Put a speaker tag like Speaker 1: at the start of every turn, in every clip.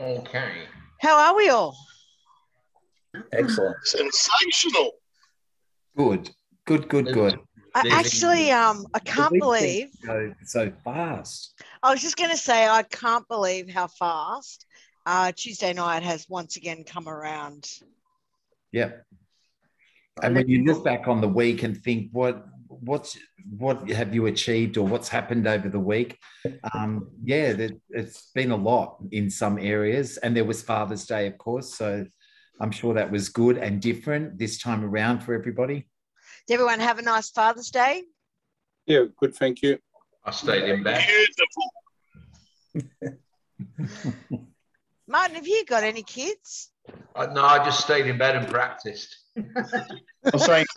Speaker 1: Okay.
Speaker 2: How are we all?
Speaker 3: Excellent.
Speaker 4: Sensational.
Speaker 5: Good, good, good, good.
Speaker 2: I actually, um, I can't believe.
Speaker 5: go so fast.
Speaker 2: I was just going to say, I can't believe how fast uh, Tuesday night has once again come around.
Speaker 5: Yep. And when you look back on the week and think what what's what have you achieved or what's happened over the week, um, yeah, that it's been a lot in some areas. And there was Father's Day, of course, so I'm sure that was good and different this time around for everybody.
Speaker 2: Did everyone have a nice Father's Day?
Speaker 3: Yeah, good. Thank you.
Speaker 1: I stayed in bed.
Speaker 4: Beautiful.
Speaker 2: Martin, have you got any kids?
Speaker 1: Uh, no, I just stayed in bed and practiced.
Speaker 3: I'm saying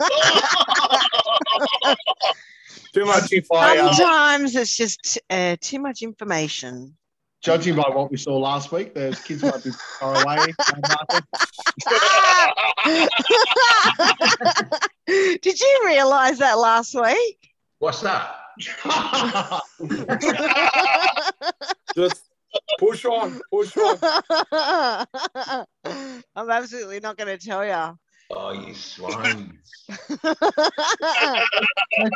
Speaker 3: too much if I, uh,
Speaker 2: Sometimes it's just uh, too much information.
Speaker 6: Judging by what we saw last week, those kids might be far away.
Speaker 2: Did you realize that last week?
Speaker 1: What's that?
Speaker 3: just push on, push on.
Speaker 2: I'm absolutely not going to tell you.
Speaker 1: Oh, you swine.
Speaker 6: Let's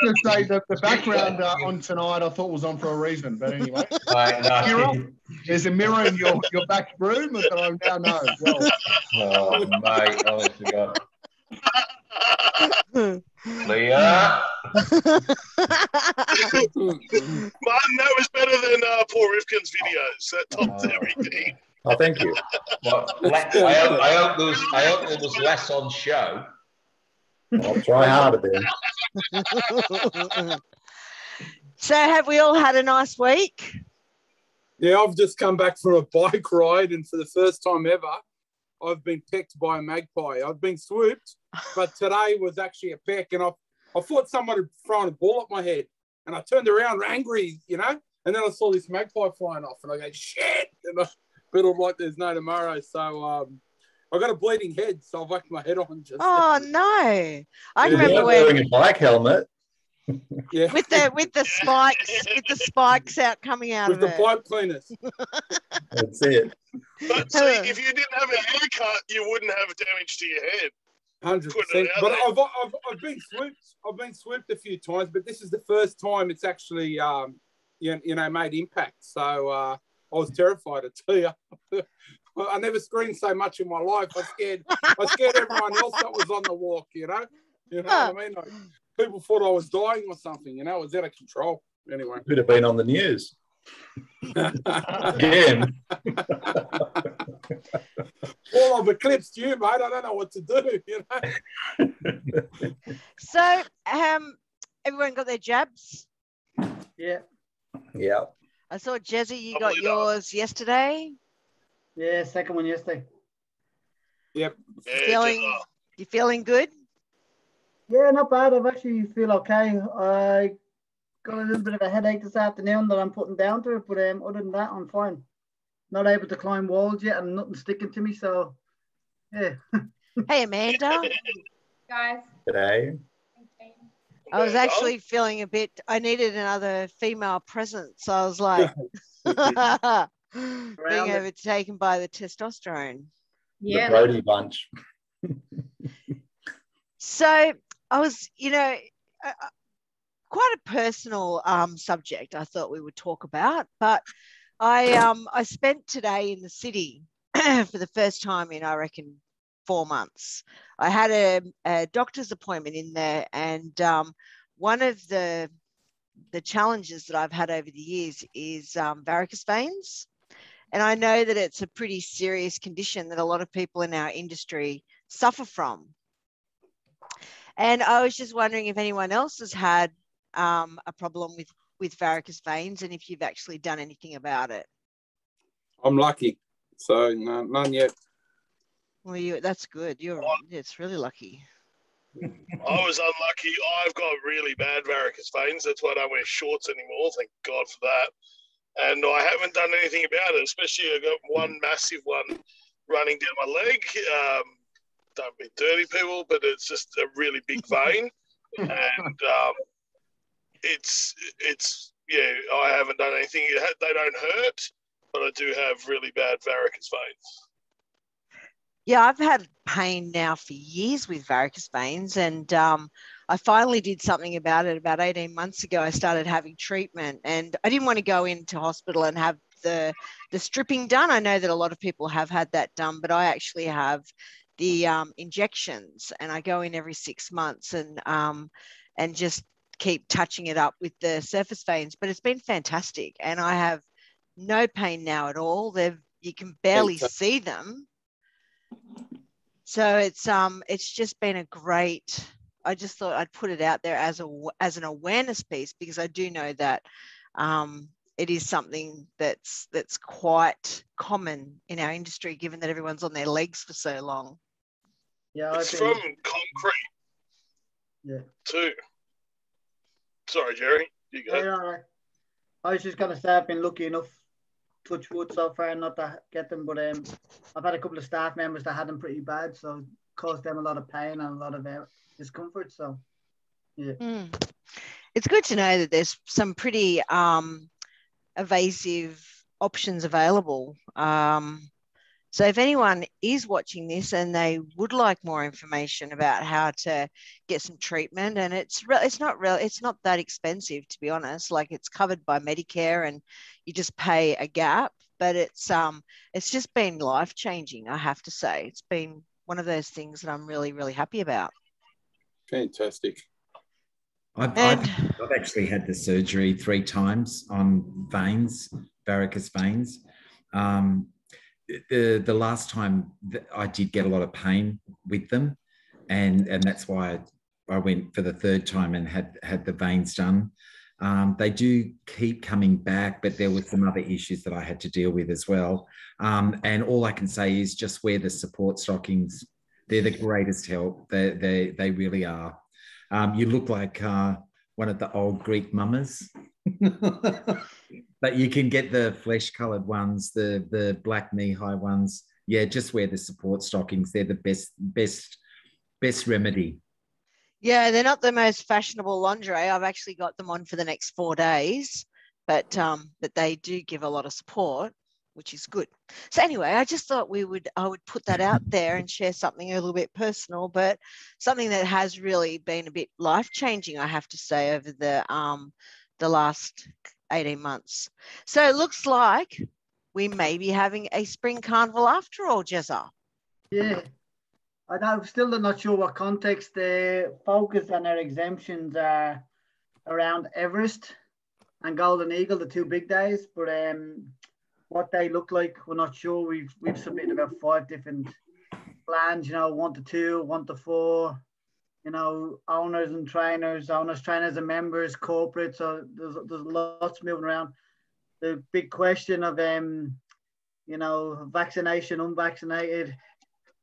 Speaker 6: just say that the background uh, on tonight I thought was on for a reason. But anyway,
Speaker 1: Right, no.
Speaker 6: mirror, there's a mirror in your, your back room that I now know. Well,
Speaker 1: Oh, mate, honest to God. Leah.
Speaker 4: Martin, that was better than uh, Paul Rifkin's videos. That topped
Speaker 1: Oh.
Speaker 4: everything.
Speaker 3: Oh, thank you.
Speaker 1: Well, le- I, hope, I, hope there was, I hope there was less on show.
Speaker 3: I'll try harder then.
Speaker 2: so, have we all had a nice week?
Speaker 7: Yeah, I've just come back from a bike ride, and for the first time ever, I've been pecked by a magpie. I've been swooped, but today was actually a peck, and I, I thought someone had thrown a ball at my head, and I turned around angry, you know, and then I saw this magpie flying off, and I go shit, and I but I'm like, there's no tomorrow, so um, I got a bleeding head, so I've whacked my head on just
Speaker 2: Oh no! I
Speaker 7: Yeah.
Speaker 2: remember
Speaker 3: You're
Speaker 2: when
Speaker 3: wearing a bike helmet.
Speaker 7: yeah,
Speaker 2: with the with the spikes with the spikes out coming out
Speaker 7: with
Speaker 2: of
Speaker 7: the
Speaker 2: it.
Speaker 7: pipe cleaners.
Speaker 3: That's it.
Speaker 4: But see, if you didn't have a haircut, you wouldn't have damage to your head.
Speaker 7: Hundred percent. But. I've, I've I've been swooped. I've been swooped a few times, but this is the first time it's actually um you, you know made impact. So uh, I was terrified. I tell you, I never screamed so much in my life. I scared I scared everyone else that was on the walk. You know, you know what I mean. Like, people thought I was dying or something. You know, I was out of control. Anyway.
Speaker 3: Could have been on the news again.
Speaker 7: Well, I've eclipsed you, mate. I don't know what to do. You know.
Speaker 2: So, um, everyone got their jabs.
Speaker 8: Yeah,
Speaker 3: Yeah.
Speaker 2: I saw Jezzy, you got
Speaker 4: Probably not.
Speaker 2: yours yesterday.
Speaker 8: yeah, second one yesterday.
Speaker 4: Yeah,
Speaker 2: Feeling, you feeling good?
Speaker 8: Yeah, not bad. I've actually feel okay. I got a little bit of a headache this afternoon that I'm putting down to it, but um, other than that, I'm fine. Not able to climb walls yet, and nothing sticking to me. So, yeah.
Speaker 2: Hey, Amanda.
Speaker 9: guys.
Speaker 3: Today.
Speaker 2: I was
Speaker 4: there you go.
Speaker 2: actually feeling a bit. I needed another female presence. So I was like, being
Speaker 8: it.
Speaker 2: overtaken by the testosterone.
Speaker 9: Yeah.
Speaker 3: The Brody bunch.
Speaker 2: So I was, you know, uh, quite a personal um, subject. I thought we would talk about, but I um, I spent today in the city for the first time in I reckon four months. I had a, a doctor's appointment in there, and um, one of the the challenges that I've had over the years is um, varicose veins. And I know that it's a pretty serious condition that a lot of people in our industry suffer from. And I was just wondering if anyone else has had um, a problem with, with varicose veins and if you've actually done anything about it.
Speaker 7: I'm lucky. So no, none yet.
Speaker 2: Well, you, that's good. You're, it's really lucky.
Speaker 4: I was unlucky. I've got really bad varicose veins. That's why I don't wear shorts anymore. Thank God for that. And I haven't done anything about it, especially I've got one massive one running down my leg. Um, don't be dirty, people, but it's just a really big vein. and um, it's, it's, yeah, I haven't done anything. They don't hurt, but I do have really bad varicose veins.
Speaker 2: Yeah, I've had pain now for years with varicose veins, and um, I finally did something about it about 18 months ago. I started having treatment, and I didn't want to go into hospital and have the the stripping done. I know that a lot of people have had that done, but I actually have the um, injections, and I go in every six months and um, and just keep touching it up with the surface veins. But it's been fantastic, and I have no pain now at all. They've you can barely see them. So it's um it's just been a great. I just thought I'd put it out there as a as an awareness piece because I do know that um, it is something that's that's quite common in our industry, given that everyone's on their legs for so long.
Speaker 8: Yeah, I've
Speaker 4: It's
Speaker 8: been,
Speaker 4: from concrete
Speaker 8: yeah.
Speaker 4: too. Sorry, Jerry. You go.
Speaker 8: Yeah. I was just gonna say I've been lucky enough, touch wood so far, not to get them, but um, I've had a couple of staff members that had them pretty bad, so caused them a lot of pain and a lot of uh, discomfort. So, yeah,
Speaker 2: Mm. It's good to know that there's some pretty um, evasive options available. Um, so if anyone is watching this and they would like more information about how to get some treatment, and it's re- it's not real, it's not that expensive to be honest. Like it's covered by Medicare, and you just pay a gap. But it's um it's just been life changing. I have to say, it's been one of those things that I'm really really happy about.
Speaker 7: Fantastic.
Speaker 5: I've,
Speaker 2: And
Speaker 5: I've, I've actually had the surgery three times on veins, varicose veins. Um, the, the last time I did get a lot of pain with them, and, and that's why I, I went for the third time and had, had the veins done. Um, they do keep coming back, but there were some other issues that I had to deal with as well. Um, and all I can say is just wear the support stockings. They're the greatest help. They, they, they really are. Um, you look like uh, one of the old Greek mummers. but you can get the flesh colored ones, the the black knee high ones. Yeah, just wear the support stockings. They're the best best best remedy.
Speaker 2: Yeah, they're not the most fashionable lingerie. I've actually got them on for the next four days, but um, but they do give a lot of support, which is good. So anyway, I just thought we would I would put that out there and share something a little bit personal, but something that has really been a bit life changing. I have to say over the um the last eighteen months. So it looks like we may be having a spring carnival after all, Jezza.
Speaker 8: yeah. I I'm still not sure what context the focus and our exemptions are around Everest and Golden Eagle, the two big days, but um, what they look like, we're not sure. We've we've submitted about five different plans, you know, one to two, one to four, you know, owners and trainers, owners, trainers and members, corporates. So there's there's lots moving around. The big question of um, you know, vaccination, unvaccinated,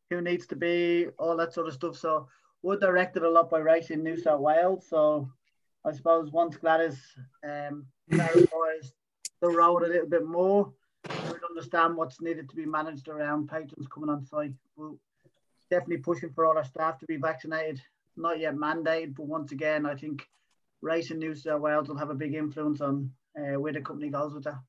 Speaker 8: who needs to be, all that sort of stuff. So we're directed a lot by Racing New South Wales. So I suppose once Gladys um, clarifies the road a little bit more, we understand what's needed to be managed around patrons coming on site. We're definitely pushing for all our staff to be vaccinated. Not yet mandated, but once again, I think Racing New South Wales will have a big influence on uh, where the company goes with that.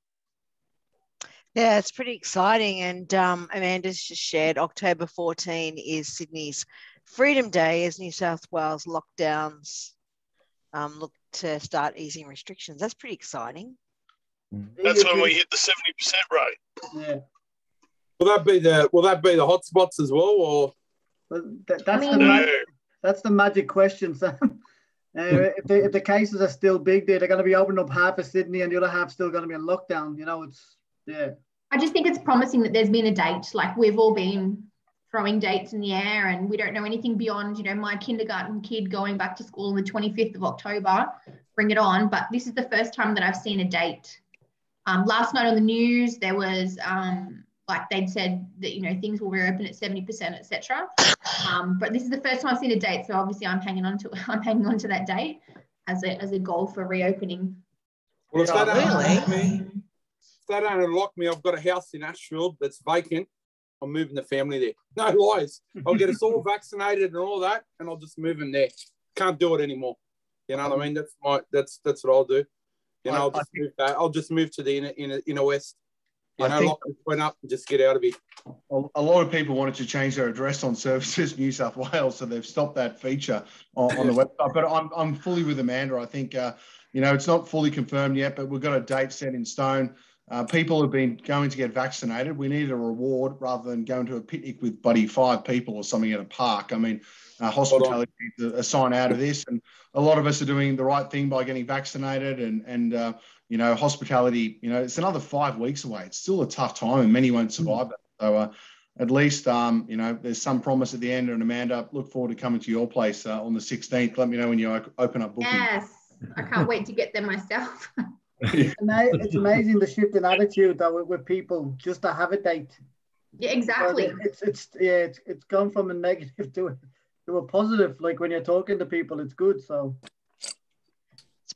Speaker 2: Yeah, it's pretty exciting. And um, Amanda's just shared October 14 is Sydney's Freedom Day as New South Wales lockdowns um, look to start easing restrictions. That's pretty exciting.
Speaker 4: That's when we hit the seventy percent rate.
Speaker 8: Yeah.
Speaker 7: Will that be the will that be the hot spots as well, or
Speaker 8: But th- that's the
Speaker 9: mean-
Speaker 8: ma-
Speaker 4: No,
Speaker 8: that's the magic question, Sam. Uh, if, the, if the cases are still big there, they're going to be opening up half of Sydney and the other half still going to be in lockdown. You know, it's yeah.
Speaker 9: I just think it's promising that there's been a date. Like we've all been throwing dates in the air and we don't know anything beyond, you know, my kindergarten kid going back to school on the 25th of October, bring it on. But this is the first time that I've seen a date. Um, last night on the news, there was um, like they'd said that, you know, things will reopen at 70%, etc. Um, but this is the first time I've seen a date. So obviously I'm hanging on to, I'm hanging on to that date as a, as a goal for reopening.
Speaker 7: well, if
Speaker 8: Yeah,
Speaker 7: they don't
Speaker 2: really?
Speaker 7: unlock me, if they don't unlock me, I've got a house in Ashfield that's vacant. I'm moving the family there. No lies. I'll get us all vaccinated and all that, and I'll just move them there. Can't do it anymore. You know what I mean? That's my that's that's what I'll do. You know, I'll just move that. I'll just move to the inner inner, inner west.
Speaker 6: I
Speaker 7: know,
Speaker 6: think-
Speaker 7: lock the up and just get out of it.
Speaker 6: A lot of people wanted to change their address on Services New South Wales, so they've stopped that feature on, on the website. But I'm, I'm fully with Amanda. I think, uh, you know, it's not fully confirmed yet, but we've got a date set in stone. Uh, people have been going to get vaccinated. We need a reward rather than going to a picnic with buddy five people or something at a park. I mean, uh, hospitality needs a, a sign out of this, and a lot of us are doing the right thing by getting vaccinated. And and uh, you know, hospitality. You know, it's another five weeks away. It's still a tough time, and many won't survive that. So. Uh, at least um, you know there's some promise at the end. And Amanda, look forward to coming to your place uh, on the 16th. Let me know when you open up booking.
Speaker 9: Yes, I can't wait to get there myself.
Speaker 8: It's amazing the shift in attitude that with, with people just to have a date.
Speaker 9: yeah, exactly.
Speaker 8: But It's it's yeah, it's it's gone from a negative to a, to a positive. Like when you're talking to people, it's good. So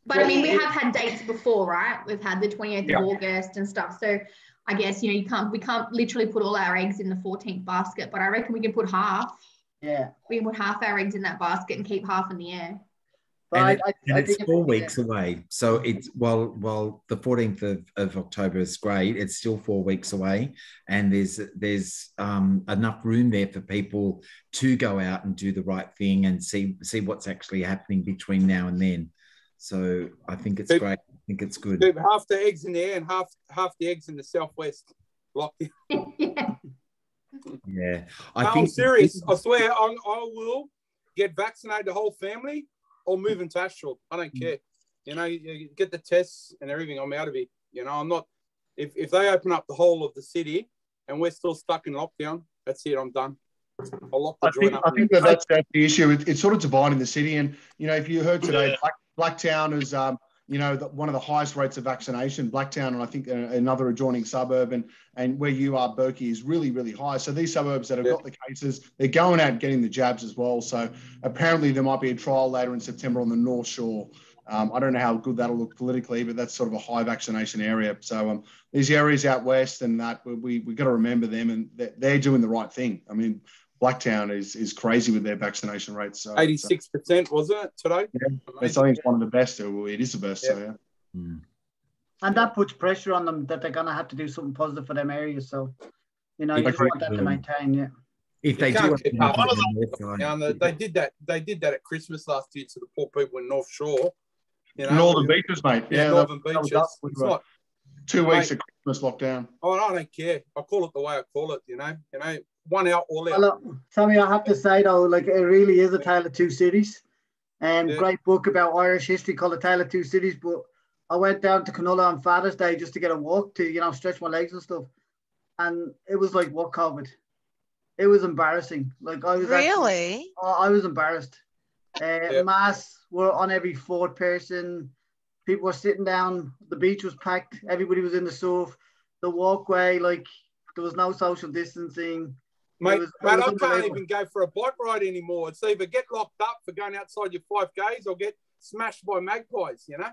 Speaker 9: But I mean, we have had dates before, right? We've had the 28th
Speaker 6: Yeah.
Speaker 9: of August and stuff. So I guess, you know, you can't, we can't literally put all our eggs in the 14th basket, but I reckon we can put half.
Speaker 8: yeah,
Speaker 9: We can put half our eggs in that basket and keep half in the air.
Speaker 8: but
Speaker 5: and,
Speaker 8: I,
Speaker 5: it-
Speaker 8: I,
Speaker 5: and
Speaker 8: I
Speaker 5: it's
Speaker 8: think
Speaker 5: four
Speaker 8: it-
Speaker 5: weeks away. So it's while while the 14th of, of October is great, it's still four weeks away. And there's there's um, enough room there for people to go out and do the right thing and see see what's actually happening between now and then. So I think it's
Speaker 7: Keep-
Speaker 5: great. I think it's good.
Speaker 7: Keep half the eggs in the air and half half the eggs in the southwest. Locked in.
Speaker 9: yeah.
Speaker 5: Yeah.
Speaker 7: I
Speaker 5: I
Speaker 7: am serious. I swear, I, I will get vaccinated the whole family or move into Ashfield. I don't mm. care. You know, you, you get the tests and everything. I'm out of it. You know, I'm not. If, if they open up the whole of the city and we're still stuck in lockdown, that's it. I'm done. I'll lock the
Speaker 6: I
Speaker 7: joint
Speaker 6: think,
Speaker 7: up.
Speaker 6: I think that that's, that's the issue. It, it's sort of dividing the city. And, you know, if you heard today,
Speaker 4: Yeah.
Speaker 6: Black, Blacktown is, um, you know, the, one of the highest rates of vaccination. Blacktown, and I think uh, another adjoining suburb, and, and where you are, Berkey, is really, really high. So these suburbs that have
Speaker 7: Yeah.
Speaker 6: got the cases, they're going out and getting the jabs as well. So apparently there might be a trial later in September on the North Shore. Um, I don't know how good that'll look politically, but that's sort of a high vaccination area. So um, these areas out west and that we we, got to remember them, and they're, they're doing the right thing. I mean, Blacktown is is crazy with their vaccination rates. So, so
Speaker 7: 86% wasn't it today?
Speaker 6: it's, I think it's one of the best. or It is the best. So yeah.
Speaker 5: Mm.
Speaker 8: and that puts pressure on them that they're gonna have to do something positive for them areas. So you know, you just want that to um, maintain. Yeah,
Speaker 5: if they
Speaker 7: You
Speaker 5: do
Speaker 7: can't
Speaker 5: open
Speaker 7: keep
Speaker 5: up
Speaker 7: up.
Speaker 5: on the north side,
Speaker 7: Yeah, and they did that. They did that at Christmas last year to the poor people in North Shore. You know,
Speaker 6: Northern Beaches, mate.
Speaker 7: Yeah,
Speaker 6: Yeah,
Speaker 7: Northern
Speaker 6: that, that was
Speaker 7: Beaches.
Speaker 6: us.
Speaker 7: It's
Speaker 6: uh,
Speaker 7: were
Speaker 6: two weeks
Speaker 7: Mate.
Speaker 6: of Christmas lockdown.
Speaker 7: Oh, I don't care. I call it the way I call it. You know. You know, one out, all out.
Speaker 8: well, look, Tommy, I have to say though, like it really is a tale of two cities. And
Speaker 7: Yeah.
Speaker 8: great book about Irish history called A Tale of Two Cities. But I went down to Cronulla on Father's Day just to get a walk to, you know, stretch my legs and stuff. And it was like what COVID. It was embarrassing. Like I was
Speaker 2: Really?
Speaker 8: Oh, I was embarrassed. Uh,
Speaker 7: Yeah.
Speaker 8: Mass were on every fourth person. People were sitting down. The beach was packed. Everybody was in the surf. The walkway, like there was no social distancing.
Speaker 7: Mate,
Speaker 8: was-
Speaker 7: mate, I can't even go for a bike ride anymore. It's either get locked up for going outside your five Ks or get smashed by magpies, you know?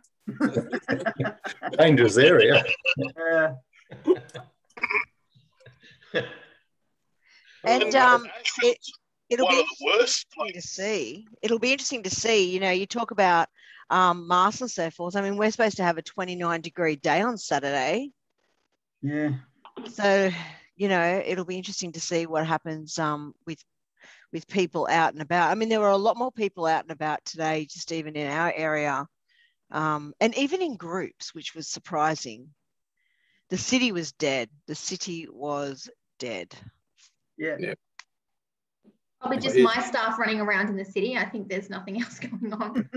Speaker 3: Dangerous area.
Speaker 8: Uh,
Speaker 2: And um, it, it'll
Speaker 4: one
Speaker 2: be
Speaker 4: of the worst
Speaker 2: interesting to see. It'll be interesting to see. You know, you talk about um, masks and so forth. I mean, we're supposed to have a 29 degree day on Saturday.
Speaker 8: yeah.
Speaker 2: So, you know, it'll be interesting to see what happens um, with with people out and about. I mean, there were a lot more people out and about today, just even in our area, um, and even in groups, which was surprising. The city was dead. The city was dead.
Speaker 8: Yeah.
Speaker 7: Yeah.
Speaker 9: Probably just
Speaker 7: It-
Speaker 9: my staff running around in the city. I think there's nothing else going on.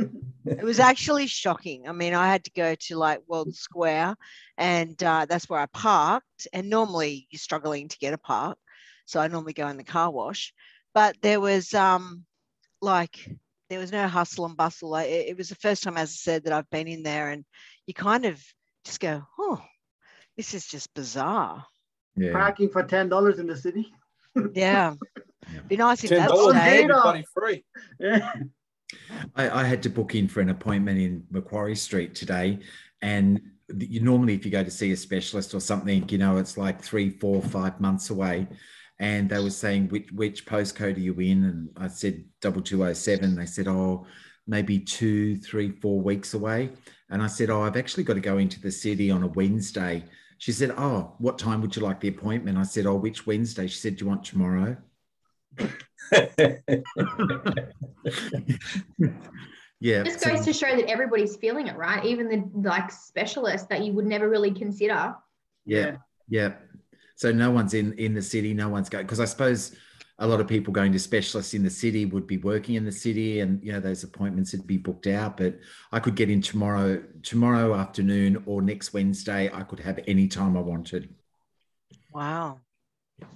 Speaker 2: It was actually shocking. I mean, I had to go to like World Square, and uh, that's where I parked. And normally you're struggling to get a park, so I normally go in the car wash. But there was um, like there was no hustle and bustle. I, it it was the first time, as I said, that I've been in there, and you kind of just go, "Oh, this is just bizarre."
Speaker 5: yeah.
Speaker 8: Parking for ten dollars in the city.
Speaker 2: Yeah,
Speaker 5: Yeah.
Speaker 2: be nice if
Speaker 7: Ten
Speaker 2: that
Speaker 7: dollars,
Speaker 2: stayed.
Speaker 7: Everybody free.
Speaker 8: Yeah.
Speaker 5: I, I had to book in for an appointment in Macquarie Street today, and you normally, if you go to see a specialist or something, you know, it's like three, four, five months away. And they were saying which which postcode are you in, and I said double two oh seven. They said, oh, maybe two, three, four weeks away. And I said, oh, I've actually got to go into the city on a Wednesday She said, "Oh, what time would you like the appointment?" I said, "Oh, which Wednesday?" She said, "Do you want tomorrow?" yeah.
Speaker 9: It just
Speaker 5: so-
Speaker 9: goes to show that everybody's feeling it, right? Even the like specialists that you would never really consider.
Speaker 5: yeah, yeah. So no one's in in the city. No one's going because I suppose a lot of people going to specialists in the city would be working in the city, and you know those appointments would be booked out. But I could get in tomorrow, tomorrow afternoon, or next Wednesday. I could have any time I wanted.
Speaker 2: Wow.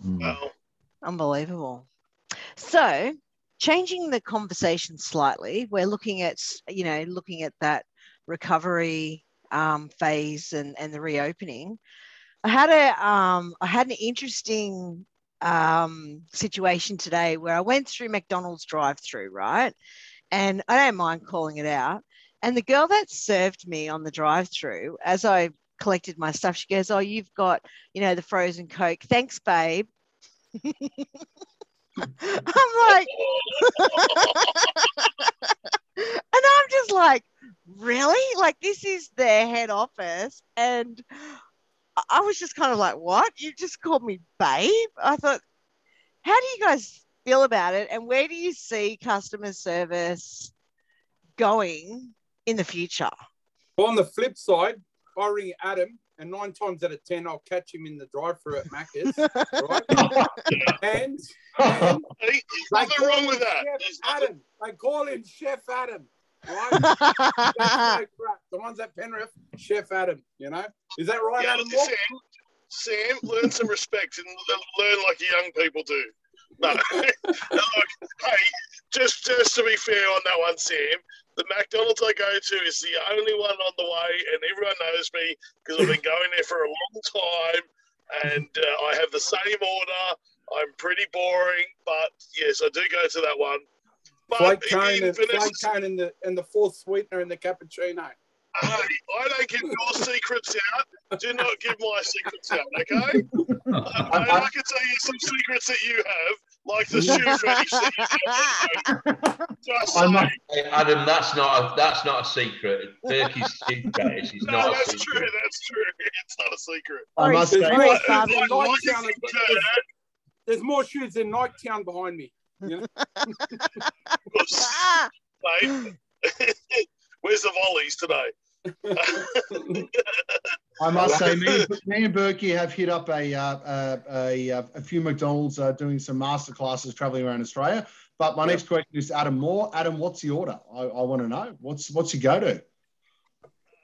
Speaker 5: Mm.
Speaker 4: Well,
Speaker 2: Unbelievable. So, changing the conversation slightly, we're looking at, you know, looking at that recovery um, phase and, and the reopening. I had a, um, I had an interesting um, situation today where I went through McDonald's drive-through, right? And I don't mind calling it out. And the girl that served me on the drive-through, as I collected my stuff, she goes, "Oh, you've got, you know, the frozen Coke. Thanks, babe." I'm like, and I'm just like, really? Like, this is their head office. And I- was just kind of like, what? You just called me babe? I thought, how do you guys feel about it? And where do you see customer service going in the future?
Speaker 7: Well, On the flip side, I ring Adam, and nine times out of ten, I'll catch him in the drive-through at Macca's, right? and, and
Speaker 4: hey, there's
Speaker 7: they
Speaker 4: nothing
Speaker 7: call
Speaker 4: wrong
Speaker 7: him
Speaker 4: with that.
Speaker 7: Chef Adam. They call him Chef Adam, right? That's crap. The ones at Penrith, Chef Adam. You know, is that right,
Speaker 4: Yeah,
Speaker 7: Adam?
Speaker 4: Sam, Sam, learn some respect and learn like young people do. No, Look, hey, just just to be fair on that one, Sam, the McDonald's I go to is the only one on the way, and everyone knows me because I've been going there for a long time, and uh, I have the same order. I'm pretty boring, but yes, I do go to that one. But
Speaker 7: Flake
Speaker 4: in
Speaker 7: cone and flake cone and the and the fourth sweetener in the cappuccino.
Speaker 4: Hey, I don't give your secrets out. Do not give my secrets out, okay? And I can tell you some secrets that you have, like the shoe fetish you have. Just
Speaker 6: I
Speaker 4: saying.
Speaker 6: must,
Speaker 1: Hey, Adam, that's not a, that's not a secret. Turkey's skin fetish is
Speaker 4: No,
Speaker 1: not a
Speaker 4: that's
Speaker 1: secret.
Speaker 4: true. That's true. It's not a secret.
Speaker 6: I must say,
Speaker 4: Like- like- like
Speaker 7: has
Speaker 4: you
Speaker 7: got-
Speaker 4: said,
Speaker 7: there's, there's more shoes in Nighttown behind me.
Speaker 2: Ah,
Speaker 4: mate, Where's the volleys today?
Speaker 6: I must say, me, and- me and Berkey have hit up a uh, a, a, a few McDonald's uh, doing some master classes traveling around Australia. But my next question is to Adam Moore. Adam, what's the order? I, I want to know. What's what's your go to?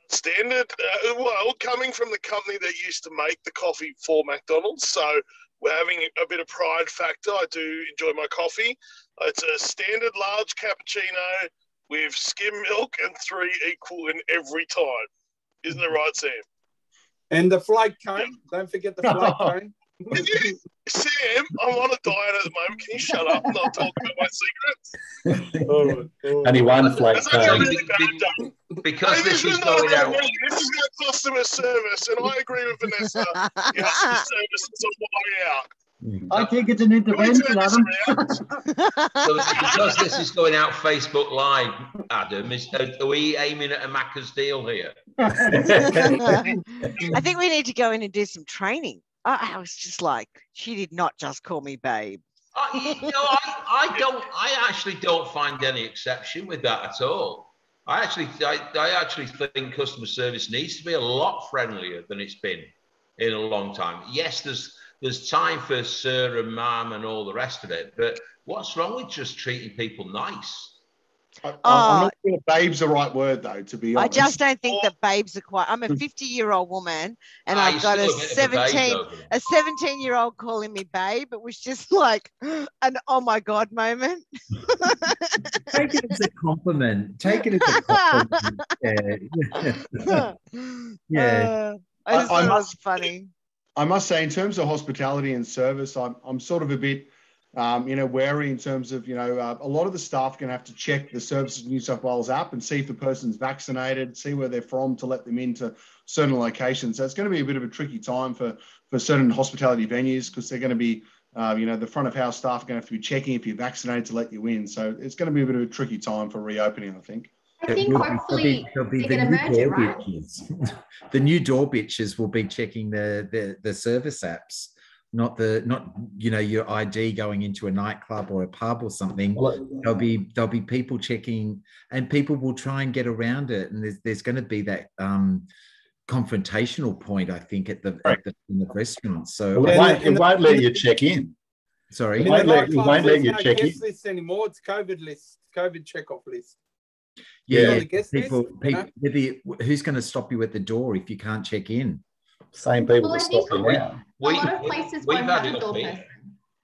Speaker 4: Standard. Uh, well, coming from the company that used to make the coffee for McDonald's, so we're having a bit of pride factor. I do enjoy my coffee. It's a standard large cappuccino with skim milk and three equal in every time. Isn't it right, Sam?
Speaker 7: and the flake cone. Don't forget the flake cone.
Speaker 4: Can you, Sam, I'm on a diet at the moment. Can you shut up and not talk about my secrets?
Speaker 3: Oh, Only one
Speaker 4: oh. flake
Speaker 3: cone.
Speaker 4: really.
Speaker 1: Because
Speaker 4: Hey,
Speaker 1: this is
Speaker 4: not
Speaker 1: going
Speaker 4: about
Speaker 1: out.
Speaker 4: me. This is about customer service, and I agree with Vanessa. Customer service is a way out.
Speaker 8: I think it's an intervention, Adam.
Speaker 1: So because this is going out Facebook Live, Adam, is, are we aiming at a Macca's deal here?
Speaker 2: I think we need to go in and do some training. I, I was just like, she did not just call me babe.
Speaker 1: I, you know, I, I don't. I actually don't find any exception with that at all. I actually, I, I actually think customer service needs to be a lot friendlier than it's been in a long time. Yes, there's there's time for sir and ma'am and all the rest of it, but what's wrong with just treating people nice?
Speaker 6: I,
Speaker 2: Oh.
Speaker 6: I'm not sure babe's the right word though. To be honest.
Speaker 2: I just don't think that babes are quite. I'm a 50 year old woman and
Speaker 1: Ah,
Speaker 2: I've got a
Speaker 1: still bit of a babe
Speaker 2: 17
Speaker 1: over there.
Speaker 2: a 17 year old calling me babe. It was just like an oh my god moment.
Speaker 5: Take it as a compliment. Take it as a compliment. Yeah. Yeah.
Speaker 2: Uh, I just
Speaker 6: I- I
Speaker 2: thought it was
Speaker 6: must-
Speaker 2: funny.
Speaker 6: I must say, in terms of hospitality and service, I'm, I'm sort of a bit, um, you know, wary in terms of, you know, uh, a lot of the staff are going to have to check the Services of New South Wales app and see if the person's vaccinated, see where they're from to let them into certain locations. So it's going to be a bit of a tricky time for for certain hospitality venues because they're going to be, uh, you know, the front of house staff are going to have to be checking if you're vaccinated to let you in. So it's going to be a bit of a tricky time for reopening, I think.
Speaker 9: I think
Speaker 5: There'll be-
Speaker 9: hopefully
Speaker 5: there'll be the new
Speaker 9: merge
Speaker 5: door
Speaker 9: right?
Speaker 5: bitches. the new door bitches will be checking the, the the service apps, not the not you know your ID going into a nightclub or a pub or something.
Speaker 3: Well,
Speaker 5: There'll be there'll be people checking, and people will try and get around it. And there's there's going to be that um, confrontational point, I think, at the, at the in the restaurant. So
Speaker 3: it
Speaker 7: Yeah,
Speaker 3: won't, it
Speaker 7: the-
Speaker 3: won't let you check in.
Speaker 5: sorry.
Speaker 7: In
Speaker 3: won't
Speaker 7: the
Speaker 3: let- it won't let you
Speaker 7: no
Speaker 3: check in.
Speaker 7: list anymore. It's COVID list, COVID check-off list.
Speaker 5: Yeah,
Speaker 7: on the guest list,
Speaker 5: people,
Speaker 7: you know?
Speaker 5: with who's going to stop you at the door if you can't check in?
Speaker 3: Same people
Speaker 9: Well,
Speaker 3: that stop
Speaker 9: think-
Speaker 3: you now.
Speaker 1: We,
Speaker 9: a lot of places
Speaker 1: we've
Speaker 9: won't
Speaker 1: had
Speaker 9: have
Speaker 1: it
Speaker 9: a door
Speaker 1: up here.
Speaker 9: person.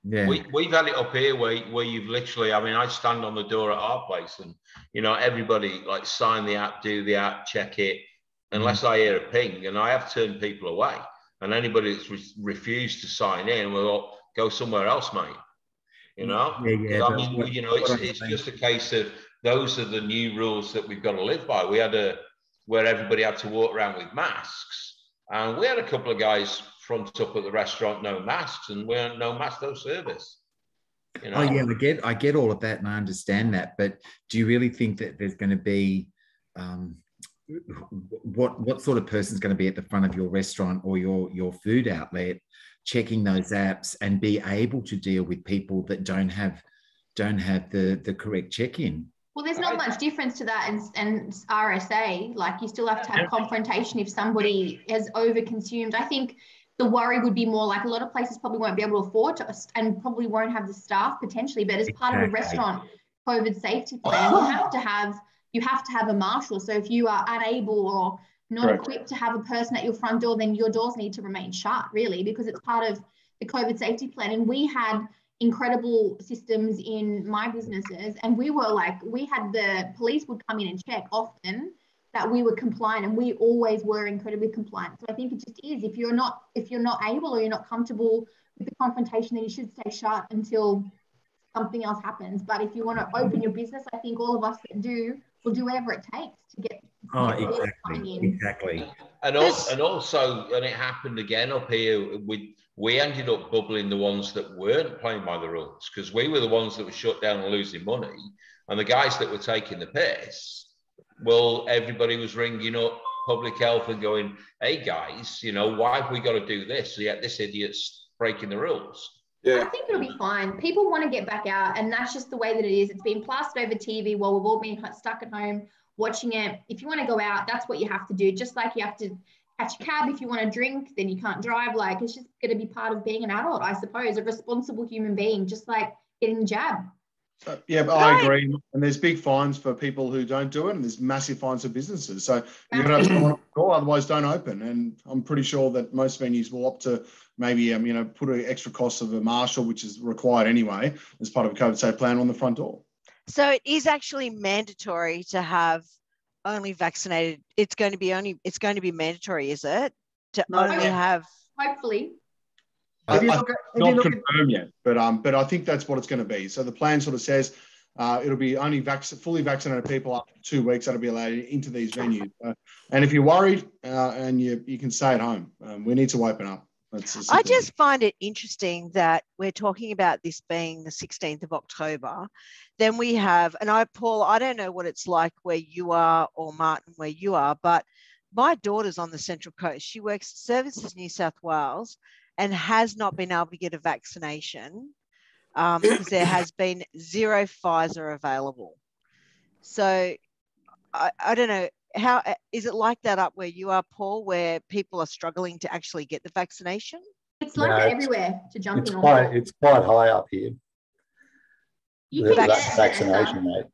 Speaker 5: Yeah,
Speaker 1: We, we've had it up here where, where you've literally, I mean, I stand on the door at our place and, you know, everybody like sign the app, do the app, check it, unless mm. I hear a ping and I have turned people away. And anybody that's re- refused to sign in will go somewhere else, mate. You know?
Speaker 5: Yeah, yeah,
Speaker 1: 'Cause I mean,
Speaker 5: what-
Speaker 1: you know, it's, it's just a case of those are the new rules that we've got to live by. We had a, where everybody had to walk around with masks. And we had a couple of guys front up at the restaurant, no masks, and we're no mask, no service. You know?
Speaker 5: Oh yeah, I get I get all of that and I understand that, but do you really think that there's going to be um, what what sort of person's going to be at the front of your restaurant or your your food outlet checking those apps and be able to deal with people that don't have don't have the the correct check-in?
Speaker 9: Well, there's not much difference to that and, and RSA. Like you still have to have confrontation if somebody has overconsumed. I think the worry would be more like a lot of places probably won't be able to afford to and probably won't have the staff potentially. But as part of a restaurant COVID safety plan, you have to have you have to have a marshal. So if you are unable or not
Speaker 6: Correct.
Speaker 9: equipped to have a person at your front door, then your doors need to remain shut, really, because it's part of the COVID safety plan. And we had incredible systems in my businesses and we were like we had the police would come in and check often that we were compliant and we always were incredibly compliant so i think it just is if you're not if you're not able or you're not comfortable with the confrontation then you should stay shut until something else happens but if you want to open your business i think all of us that do will do whatever it takes to get
Speaker 5: Oh,
Speaker 9: coming
Speaker 5: exactly,
Speaker 9: in.
Speaker 5: exactly.
Speaker 1: And also, and also, and it happened again up here. We we ended up bubbling the ones that weren't playing by the rules because we were the ones that were shut down and losing money, and the guys that were taking the piss. Well, everybody was ringing up public health and going, "Hey guys, you know why have we got to do this? So yet this idiot's breaking the rules."
Speaker 7: Yeah.
Speaker 9: I think it'll be fine. People want to get back out, and that's just the way that it is. It's been plastered over TV while we've all been stuck at home watching it. If you want to go out, that's what you have to do. Just like you have to catch a cab if you want to drink, then you can't drive. Like it's just going to be part of being an adult, I suppose, a responsible human being, just like getting the jab.
Speaker 6: Uh, yeah, but I agree. And there's big fines for people who don't do it, and there's massive fines for businesses. So you're going to have someone on the otherwise don't open. And I'm pretty sure that most venues will opt to maybe um, you know put an extra cost of a marshal, which is required anyway as part of a COVID safe plan on the front door.
Speaker 2: So it is actually mandatory to have only vaccinated. It's going to be only. It's going to be mandatory, is it? To
Speaker 8: No.
Speaker 2: only have.
Speaker 9: Hopefully,
Speaker 8: If you
Speaker 6: I-
Speaker 8: look at, if you
Speaker 6: Not confirmed yet, but um, but I think that's what it's going to be. So the plan sort of says uh, it'll be only vac- fully vaccinated people up to two weeks that'll be allowed into these venues. Uh, and if you're worried uh, and you you can stay at home, um, we need to open up. As
Speaker 2: I just find it interesting that we're talking about this being the 16th of October. Then we have, and I, Paul, I don't know what it's like where you are or Martin where you are, but my daughter's on the Central Coast. She works at Services New South Wales and has not been able to get a vaccination um, because there has been zero Pfizer available. So I, I don't know how eh, is it like that up where you are, Paul, where people are struggling to actually get the vaccination?
Speaker 9: it's like
Speaker 3: No,
Speaker 9: that
Speaker 3: it's-
Speaker 9: everywhere to jump
Speaker 3: It's
Speaker 9: in.
Speaker 3: quite, it's quite high up here.
Speaker 9: you
Speaker 3: The
Speaker 9: can
Speaker 3: vac-
Speaker 9: get
Speaker 3: vaccination rate.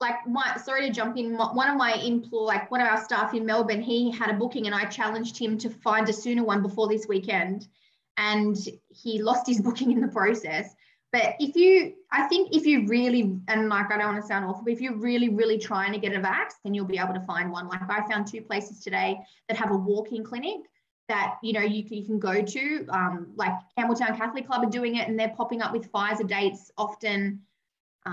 Speaker 9: like my sorry to jump in one of my employ like one of our staff in melbourne he had a booking and i challenged him to find a sooner one before this weekend and he lost his booking in the process but if you i think if you really and like i don't want to sound awful but if you're really really trying to get a vax then you'll be able to find one like i found two places today that have a walk-in clinic that you know you, can- you can go to um, like campbelltown catholic club are doing it and they're popping up with pfizer dates often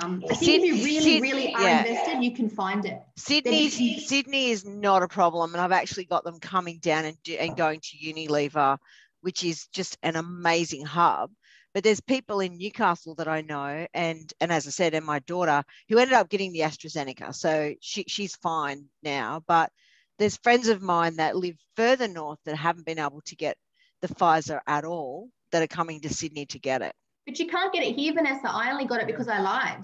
Speaker 9: um, I think if you really,
Speaker 2: Syd-
Speaker 9: really are
Speaker 2: yeah.
Speaker 9: invested, you can find it.
Speaker 2: Sydney's Sydney is not a problem, and I've actually got them coming down and, do, and going to Unilever, which is just an amazing hub. But there's people in Newcastle that I know, and and as I said, and my daughter who ended up getting the AstraZeneca, so she she's fine now. But there's friends of mine that live further north that haven't been able to get the Pfizer at all that are coming to Sydney to get it.
Speaker 9: But you can't get it here, Vanessa. I only got it because I lied.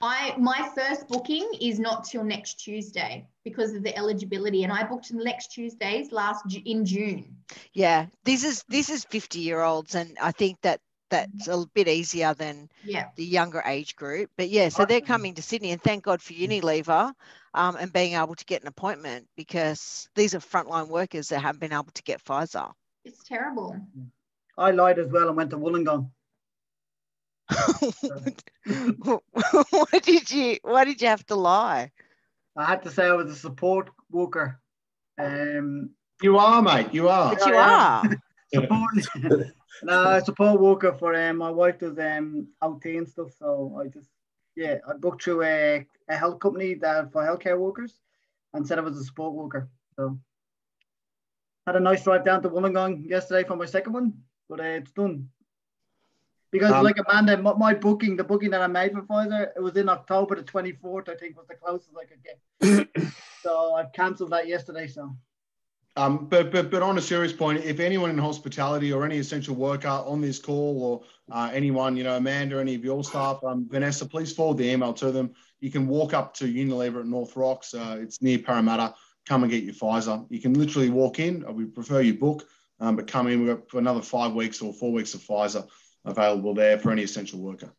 Speaker 9: I my first booking is not till next Tuesday because of the eligibility, and I booked the next Tuesdays last in June.
Speaker 2: Yeah, this is this is fifty year olds, and I think that that's a bit easier than
Speaker 9: yeah.
Speaker 2: the younger age group. But yeah, so they're coming to Sydney, and thank God for Unilever um, and being able to get an appointment because these are frontline workers that haven't been able to get Pfizer.
Speaker 9: It's terrible.
Speaker 8: I lied as well and went to Wollongong.
Speaker 2: what did you why did you have to lie?
Speaker 8: I had to say I was a support worker. Um,
Speaker 6: you are, mate. You are.
Speaker 2: But you are.
Speaker 8: support, no, a support worker for um, my wife does um OT and stuff. So I just yeah, I booked through a, a health company that for healthcare workers and said I was a support worker. So had a nice drive down to Wollongong yesterday for my second one, but uh, it's done. Because um, like Amanda, my, my, booking, the booking that I made for Pfizer, it was in October the 24th, I think was the closest I could get. so I've cancelled that yesterday. So
Speaker 6: um, but, but, but on a serious point, if anyone in hospitality or any essential worker on this call or uh, anyone, you know, Amanda, or any of your staff, um, Vanessa, please forward the email to them. You can walk up to Unilever at North Rocks. Uh, it's near Parramatta. Come and get your Pfizer. You can literally walk in. We prefer you book, um, but come in. We've got another five weeks or four weeks of Pfizer available there for any essential worker.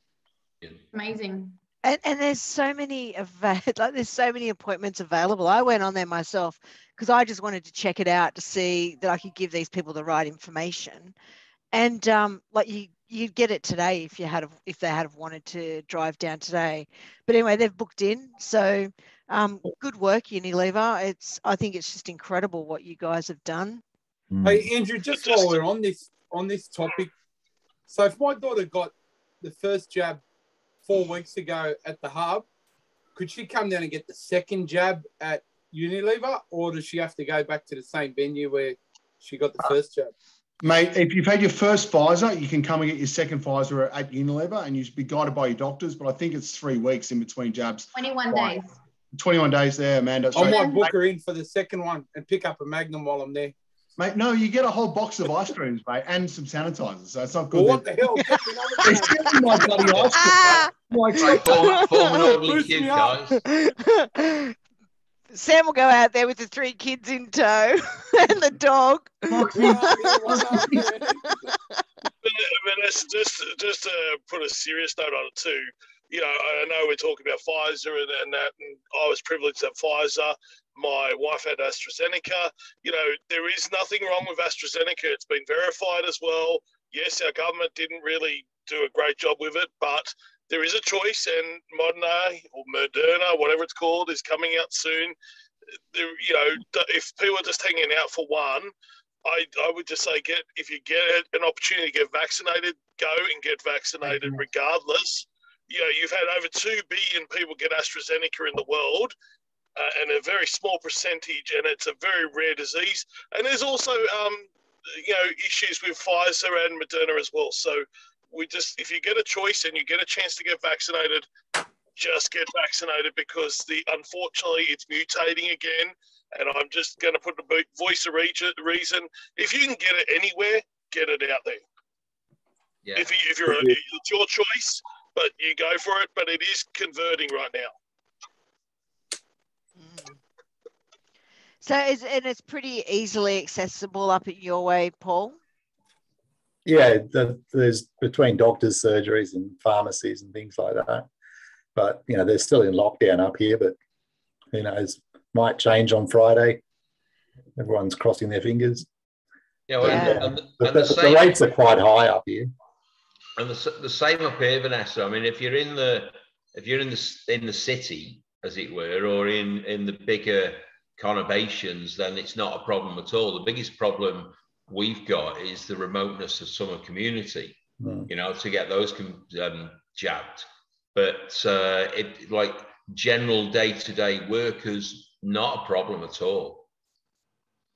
Speaker 9: Amazing.
Speaker 2: And, and there's so many like there's so many appointments available. I went on there myself because I just wanted to check it out to see that I could give these people the right information. And um, like you you'd get it today if you had if they had wanted to drive down today. But anyway, they've booked in. So um, good work, Unilever. It's I think it's just incredible what you guys have done.
Speaker 7: Hey Andrew, just while we're on this on this topic, so if my daughter got the first jab four weeks ago at the hub, could she come down and get the second jab at Unilever, or does she have to go back to the same venue where she got the uh, first jab?
Speaker 6: Mate, if you've had your first Pfizer, you can come and get your second Pfizer at Unilever and you should be guided by your doctors. But I think it's three weeks in between jabs.
Speaker 9: 21 days.
Speaker 6: 21 days there, Amanda.
Speaker 7: I might book her in for the second one and pick up a Magnum while I'm there.
Speaker 6: Mate, no, you get a whole box of ice creams, mate, and some sanitizers. So it's not good.
Speaker 7: Well, what the hell?
Speaker 6: it's just my bloody ice
Speaker 1: cream. Ah. kid, guys.
Speaker 2: Sam will go out there with the three kids in tow and the dog.
Speaker 4: Vanessa, just just to put a serious note on it too. You know, I know we're talking about Pfizer and, and that, and I was privileged at Pfizer. My wife had AstraZeneca. You know, there is nothing wrong with AstraZeneca. It's been verified as well. Yes, our government didn't really do a great job with it, but there is a choice, and Moderna or Moderna, whatever it's called, is coming out soon. There, you know, if people are just hanging out for one, I, I would just say get if you get an opportunity to get vaccinated, go and get vaccinated mm-hmm. regardless. You know, you've had over two billion people get AstraZeneca in the world, uh, and a very small percentage, and it's a very rare disease. And there's also, um, you know, issues with Pfizer and Moderna as well. So we just, if you get a choice and you get a chance to get vaccinated, just get vaccinated because the unfortunately it's mutating again. And I'm just going to put the voice of reason. If you can get it anywhere, get it out there. Yeah. If, you, if you're, it's your choice, but you go for it. But it is converting right now.
Speaker 2: So is and it's pretty easily accessible up at your way, Paul.
Speaker 3: Yeah, the, there's between doctors' surgeries and pharmacies and things like that. But you know, they're still in lockdown up here. But who knows? Might change on Friday. Everyone's crossing their fingers.
Speaker 1: Yeah, well, yeah. And, and,
Speaker 3: the, and the, the, the, rates are quite high up here.
Speaker 1: And the, the same up here, Vanessa. I mean, if you're in the if you're in the in the city, as it were, or in in the bigger conurbations, then it's not a problem at all. The biggest problem we've got is the remoteness of summer community. Mm. You know, to get those um, jabbed, but uh, it like general day to day workers, not a problem at all.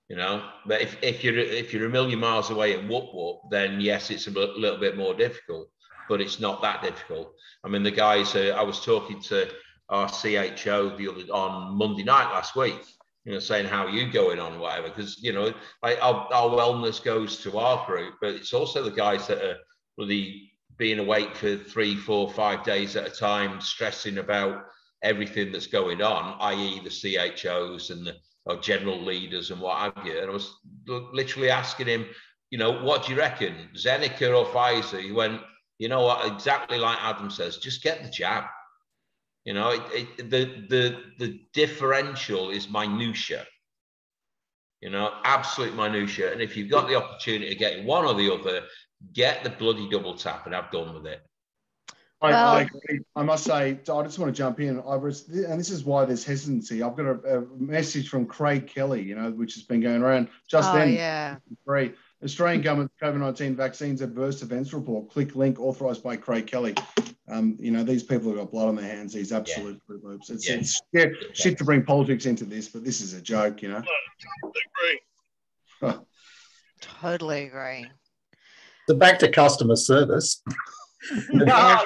Speaker 1: You know, but if, if you're if you're a million miles away in Whoop Whoop, then yes, it's a little bit more difficult. but it's not that difficult. I mean, the guys, uh, I was talking to our CHO the other on Monday night last week, you know, saying how you going on, whatever, because you know, like our, our wellness goes to our group, but it's also the guys that are really being awake for three, four, five days at a time, stressing about everything that's going on, i.e., the CHOs and the or general leaders and what have you. And I was literally asking him, you know, what do you reckon, Zeneca or Pfizer? He went, you know what, exactly like Adam says, just get the jab. You know, it, it, the the the differential is minutia. You know, absolute minutia. And if you've got the opportunity of getting one or the other, get the bloody double tap and have done with it.
Speaker 6: I, well, I, agree. I must say, I just want to jump in. I was, and this is why there's hesitancy. I've got a, a message from Craig Kelly, you know, which has been going around just
Speaker 2: oh,
Speaker 6: then.
Speaker 2: Yeah.
Speaker 6: Three Australian government COVID 19 vaccines adverse events report. Click link authorized by Craig Kelly. Um, you know, these people have got blood on their hands, these absolute yeah. loops. It's, yeah. it's yeah, shit to bring politics into this, but this is a joke, you know.
Speaker 4: agree.
Speaker 2: totally agree.
Speaker 3: So back to customer service.
Speaker 6: I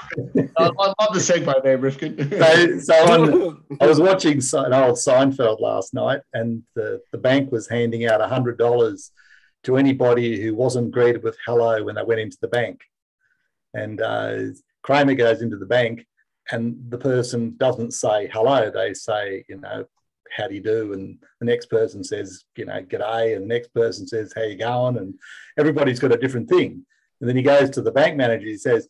Speaker 6: love the segue there, Rifkin.
Speaker 3: so, so on, I was watching an old Seinfeld last night, and the, the bank was handing out $100 to anybody who wasn't greeted with hello when they went into the bank. And uh, Kramer goes into the bank, and the person doesn't say hello. They say, you know, how do you do? And the next person says, you know, g'day. And the next person says, how you going? And everybody's got a different thing. And then he goes to the bank manager. He says,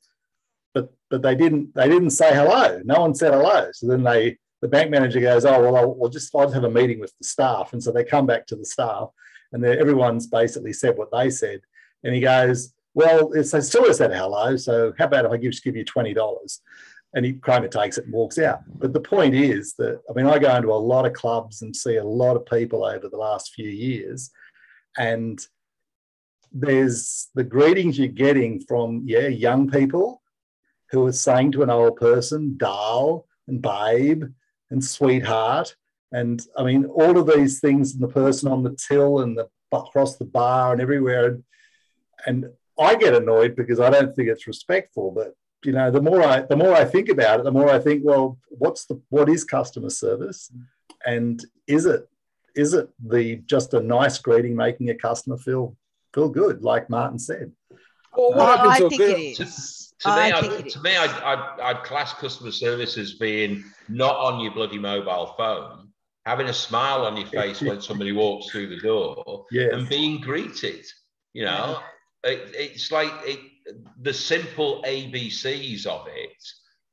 Speaker 3: but but they didn't they didn't say hello. No one said hello. So then they the bank manager goes, oh well, I'll, we'll just I'll just have a meeting with the staff. And so they come back to the staff, and everyone's basically said what they said. And he goes, well, it's, they still said hello. So how about if I just give you twenty dollars? And he Kramer takes it and walks out. But the point is that I mean, I go into a lot of clubs and see a lot of people over the last few years, and there's the greetings you're getting from yeah young people who are saying to an old person, "Doll" and babe and sweetheart. And I mean, all of these things, and the person on the till and the across the bar and everywhere. And I get annoyed because I don't think it's respectful. But you know, the more I the more I think about it, the more I think, well, what's the what is customer service, and is it is it the just a nice greeting making a customer feel feel good, like Martin said?
Speaker 2: Well, what uh, I think it is
Speaker 1: to me, I, to me, I'd, I'd, I'd class customer service as being not on your bloody mobile phone, having a smile on your face when somebody walks through the door,
Speaker 3: yes.
Speaker 1: and being greeted. You know, it, it's like it, the simple ABCs of it.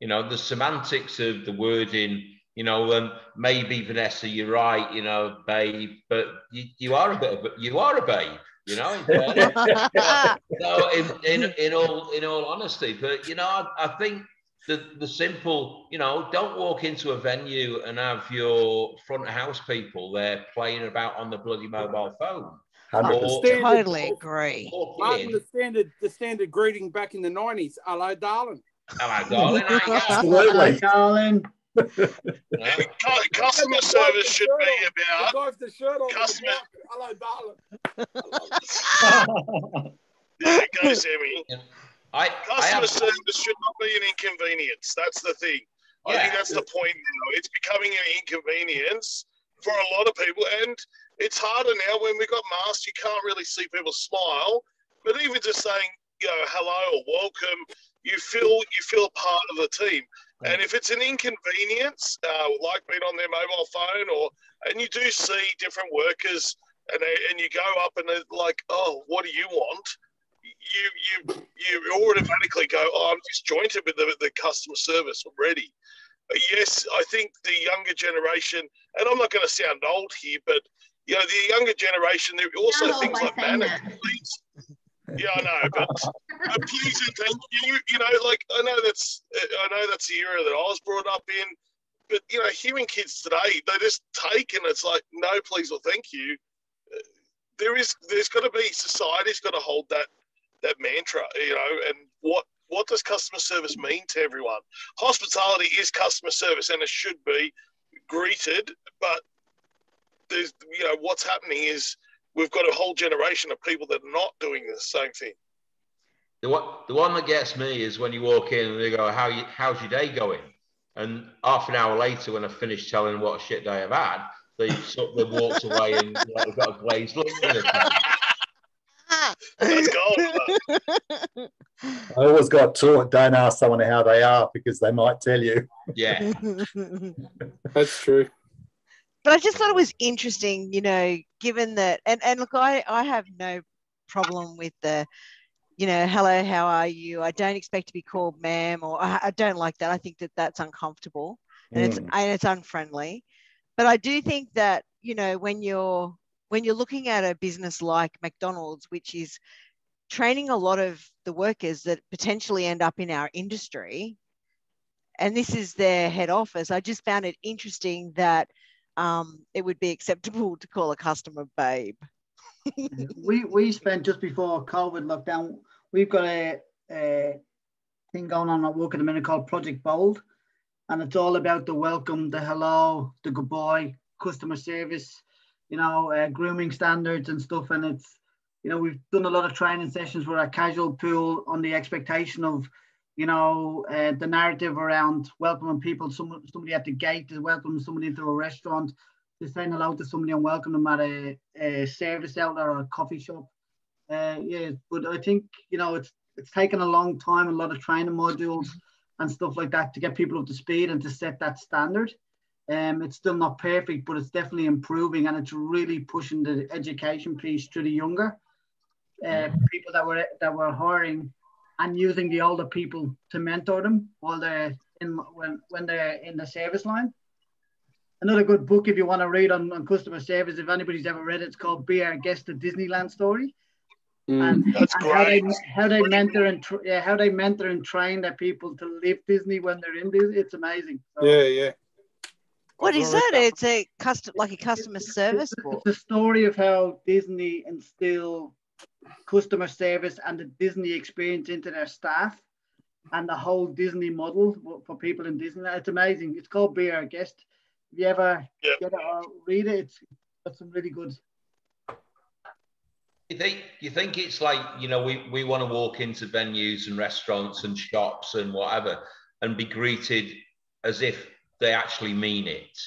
Speaker 1: You know, the semantics of the wording. You know, um, maybe Vanessa, you're right. You know, babe, but you, you are a bit of you are a babe you know. no, in, in, in all in all honesty, but you know, I, I think the the simple, you know, don't walk into a venue and have your front of house people there playing about on the bloody mobile phone.
Speaker 2: I totally agree.
Speaker 7: Martin, the standard the standard greeting back in the nineties. Hello, darling.
Speaker 1: Hello, darling.
Speaker 6: Absolutely, darling.
Speaker 4: customer service should be about customer.
Speaker 7: Hello, darling.
Speaker 4: there it goes, Emmy.
Speaker 1: I,
Speaker 4: customer
Speaker 1: I
Speaker 4: service should not be an inconvenience. That's the thing. I yeah. think that's the point now. It's becoming an inconvenience for a lot of people, and it's harder now when we've got masks. You can't really see people smile, but even just saying, you know, hello or welcome, you feel you feel part of the team. And if it's an inconvenience, uh, like being on their mobile phone, or and you do see different workers, and they, and you go up and they're like, oh, what do you want? You you you automatically go, oh, I'm disjointed with the, the customer service already. But yes, I think the younger generation, and I'm not going to sound old here, but you know, the younger generation, there are also oh, things like manners. Yeah, I know, but, but please and thank you. You know, like I know that's uh, I know that's the era that I was brought up in, but you know, hearing kids today, they just take and it's like no, please or thank you. There is, there's got to be society's got to hold that that mantra, you know, and what what does customer service mean to everyone? Hospitality is customer service, and it should be greeted, but there's you know what's happening is we've got a whole generation of people that are not doing the same thing.
Speaker 1: the one, the one that gets me is when you walk in and they go, "How you, how's your day going?" And half an hour later, when I finish telling what a shit day I've had, they sort of walked away and like, they've got a glazed look. On their face.
Speaker 4: That's gold.
Speaker 3: I always got taught don't ask someone how they are because they might tell you.
Speaker 1: Yeah,
Speaker 7: That's true.
Speaker 2: but I just thought it was interesting, you know, given that, and, and look, I, I have no problem with the, you know, hello, how are you? I don't expect to be called ma'am, or I, I don't like that. I think that that's uncomfortable and it's
Speaker 3: Mm.
Speaker 2: and it's unfriendly. But I do think that you know when you're when you're looking at a business like McDonald's, which is training a lot of the workers that potentially end up in our industry, and this is their head office. I just found it interesting that um, it would be acceptable to call a customer babe.
Speaker 8: we we spent just before COVID lockdown. We've got a, a thing going on at work at the minute called Project Bold, and it's all about the welcome, the hello, the goodbye, customer service, you know, uh, grooming standards and stuff. And it's you know we've done a lot of training sessions with our casual pool on the expectation of you know uh, the narrative around welcoming people. Some, somebody at the gate to welcome somebody into a restaurant to saying hello to somebody and welcome them at a, a service outlet or a coffee shop. Uh, yeah, but I think you know it's it's taken a long time, a lot of training modules and stuff like that to get people up to speed and to set that standard. Um, it's still not perfect, but it's definitely improving and it's really pushing the education piece to the younger uh, people that were that were hiring and using the older people to mentor them while they're in when when they're in the service line another good book if you want to read on, on customer service. If anybody's ever read it, it's called Be Our Guest The Disneyland Story.
Speaker 7: Mm.
Speaker 8: And,
Speaker 4: That's
Speaker 8: and how they
Speaker 4: great.
Speaker 8: how they mentor and yeah, how they mentor and train their people to live Disney when they're in Disney. It's amazing. So
Speaker 7: Yeah, yeah.
Speaker 2: What
Speaker 7: I've
Speaker 2: is
Speaker 7: read
Speaker 2: that? It's a custom like a customer service
Speaker 8: it's, it's a story of how Disney instill customer service and the Disney experience into their staff and the whole Disney model for people in Disneyland. It's amazing. It's called Be Our Guest. If you ever
Speaker 4: Yep.
Speaker 8: get it or read it, it's got some really good
Speaker 1: You think you think it's like you know we, we want to walk into venues and restaurants and shops and whatever and be greeted as if they actually mean it.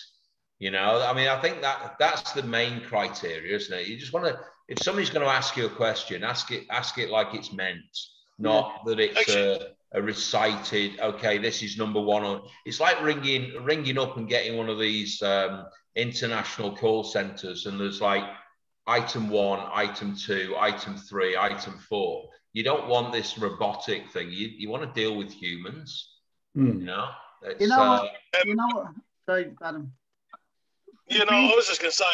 Speaker 1: You know, I mean, I think that that's the main criteria, isn't it? You just want to if somebody's going to ask you a question, ask it ask it like it's meant, not that it's a, a recited. Okay, this is number one. On it's like ringing ringing up and getting one of these um, international call centers, and there's like item one, item two, item three, item four. You don't want this robotic thing. You, you want to deal with humans,
Speaker 3: Mm.
Speaker 1: you know? It's,
Speaker 8: You know
Speaker 1: uh,
Speaker 8: what? You know what? Sorry, Adam.
Speaker 4: You know, I was just going to say,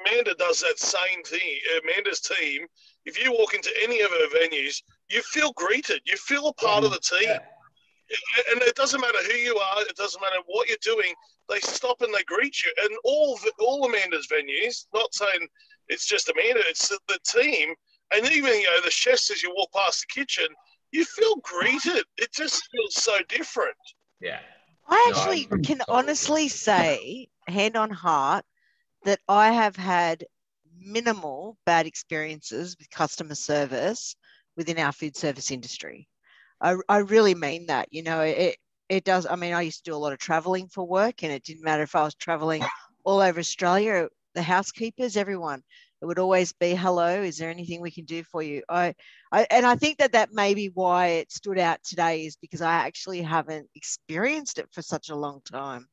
Speaker 4: Amanda does that same thing. Amanda's team, if you walk into any of her venues, you feel greeted. You feel a part of the team. And it doesn't matter who you are, it doesn't matter what you're doing, they stop and they greet you. And all all Amanda's venues, not saying it's just Amanda, it's the, the team. And even, you know, the chefs as you walk past the kitchen, you feel greeted. It just feels so different.
Speaker 1: yeah.
Speaker 2: I actually
Speaker 1: agree
Speaker 2: can honestly say, hand on heart, that I have had minimal bad experiences with customer service within our food service industry. I, I really mean that. You know, it it does. I mean, I used to do a lot of traveling for work, and it didn't matter if I was traveling all over Australia. The housekeepers, everyone, it would always be, "Hello, is there anything we can do for you?" I, I and I think that that may be why it stood out today is because I actually haven't experienced it for such a long time.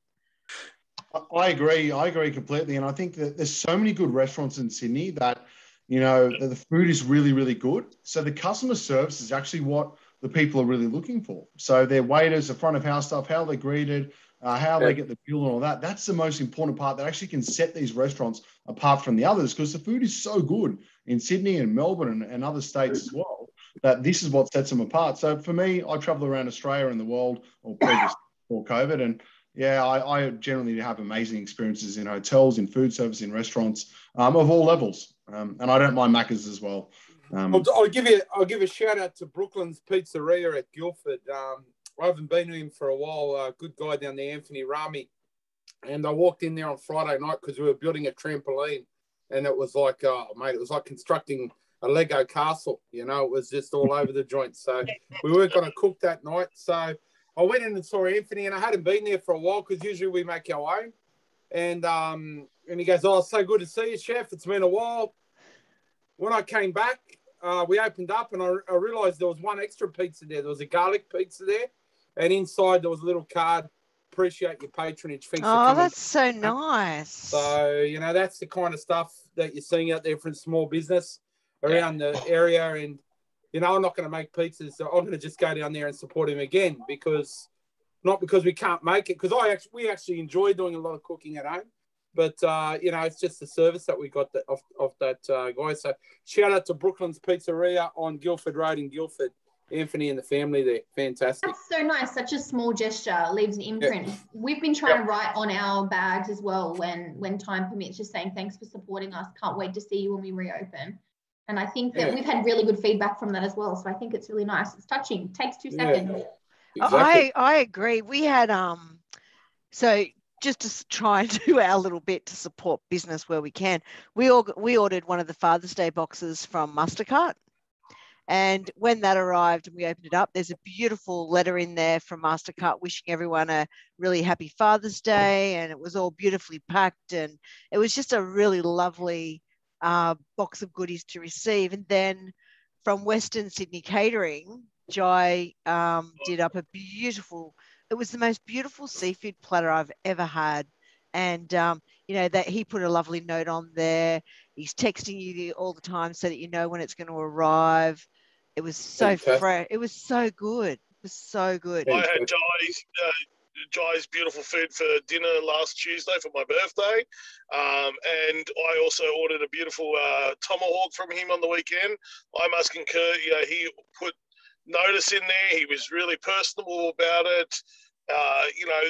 Speaker 6: I- agree. I agree completely. And I think that there's so many good restaurants in Sydney that, you know, the food is really, really good. So the customer service is actually what the people are really looking for. So their waiters, the front of house stuff, how they're greeted, uh, how
Speaker 7: Yeah.
Speaker 6: they get the fuel and all that. That's the most important part that actually can set these restaurants apart from the others because the food is so good in Sydney and Melbourne and, and other states as well that this is what sets them apart. So for me, I travel around Australia and the world or previous before COVID and yeah, I, I generally have amazing experiences in hotels, in food service, in restaurants um, of all levels, um, and I don't mind Macca's as well. Um,
Speaker 7: I'll, I'll give you I'll give a shout out to Brooklyn's Pizzeria at Guildford. I haven't been to him for a while. Uh, good guy down there, Anthony Rami. And I walked in there on Friday night because we were building a trampoline, and it was like, oh mate, it was like constructing a Lego castle. You know, it was just all over the joint. So we weren't going to cook that night. So I went in and saw Anthony, and I hadn't been there for a while because usually we make our own. And um, and he goes, "Oh, so good to see you, chef. It's been a while." When I came back, uh, we opened up, and I, I realised there was one extra pizza there. There was a garlic pizza there, and inside there was a little card. Appreciate your patronage. Thanks
Speaker 2: Oh, that's so nice.
Speaker 7: So, you know, that's the kind of stuff that you're seeing out there from small business around the area. And, you know, I'm not going to make pizzas. So I'm going to just go down there and support him again because not because we can't make it, because I actually, we actually enjoy doing a lot of cooking at home. But, uh, you know, it's just the service that we got that, off, off that uh, guy. So shout out to Brooklyn's Pizzeria on Guildford Road in Guildford. Anthony and the family. They're Fantastic.
Speaker 9: That's so nice. Such a small gesture leaves an imprint. We've been trying to write on our bags as well when when time permits, just saying thanks for supporting us. Can't wait to see you when we reopen. And I think that
Speaker 7: Yeah.
Speaker 9: we've had really good feedback from that as well. So I think it's really nice. It's touching. Takes two
Speaker 7: Yeah.
Speaker 9: seconds.
Speaker 2: I I agree. We had um, so just to try and do our little bit to support business where we can. We all we ordered one of the Father's Day boxes from Mastercard, and when that arrived and we opened it up, there's a beautiful letter in there from Mastercard wishing everyone a really happy Father's Day, and it was all beautifully packed, and it was just a really lovely uh, box of goodies to receive. And then from Western Sydney Catering, Jai um, did up a beautiful. It was the most beautiful seafood platter I've ever had, and um, you know that he put a lovely note on there. He's texting you all the time so that you know when it's going to arrive. It was so fresh. It was so good. It was so good.
Speaker 4: I had Jai's, uh, Jai's beautiful food for dinner last Tuesday for my birthday. Um, and I also ordered a beautiful uh, tomahawk from him on the weekend. I must concur, you know, he put notice in there. He was really personable about it. Uh, you know,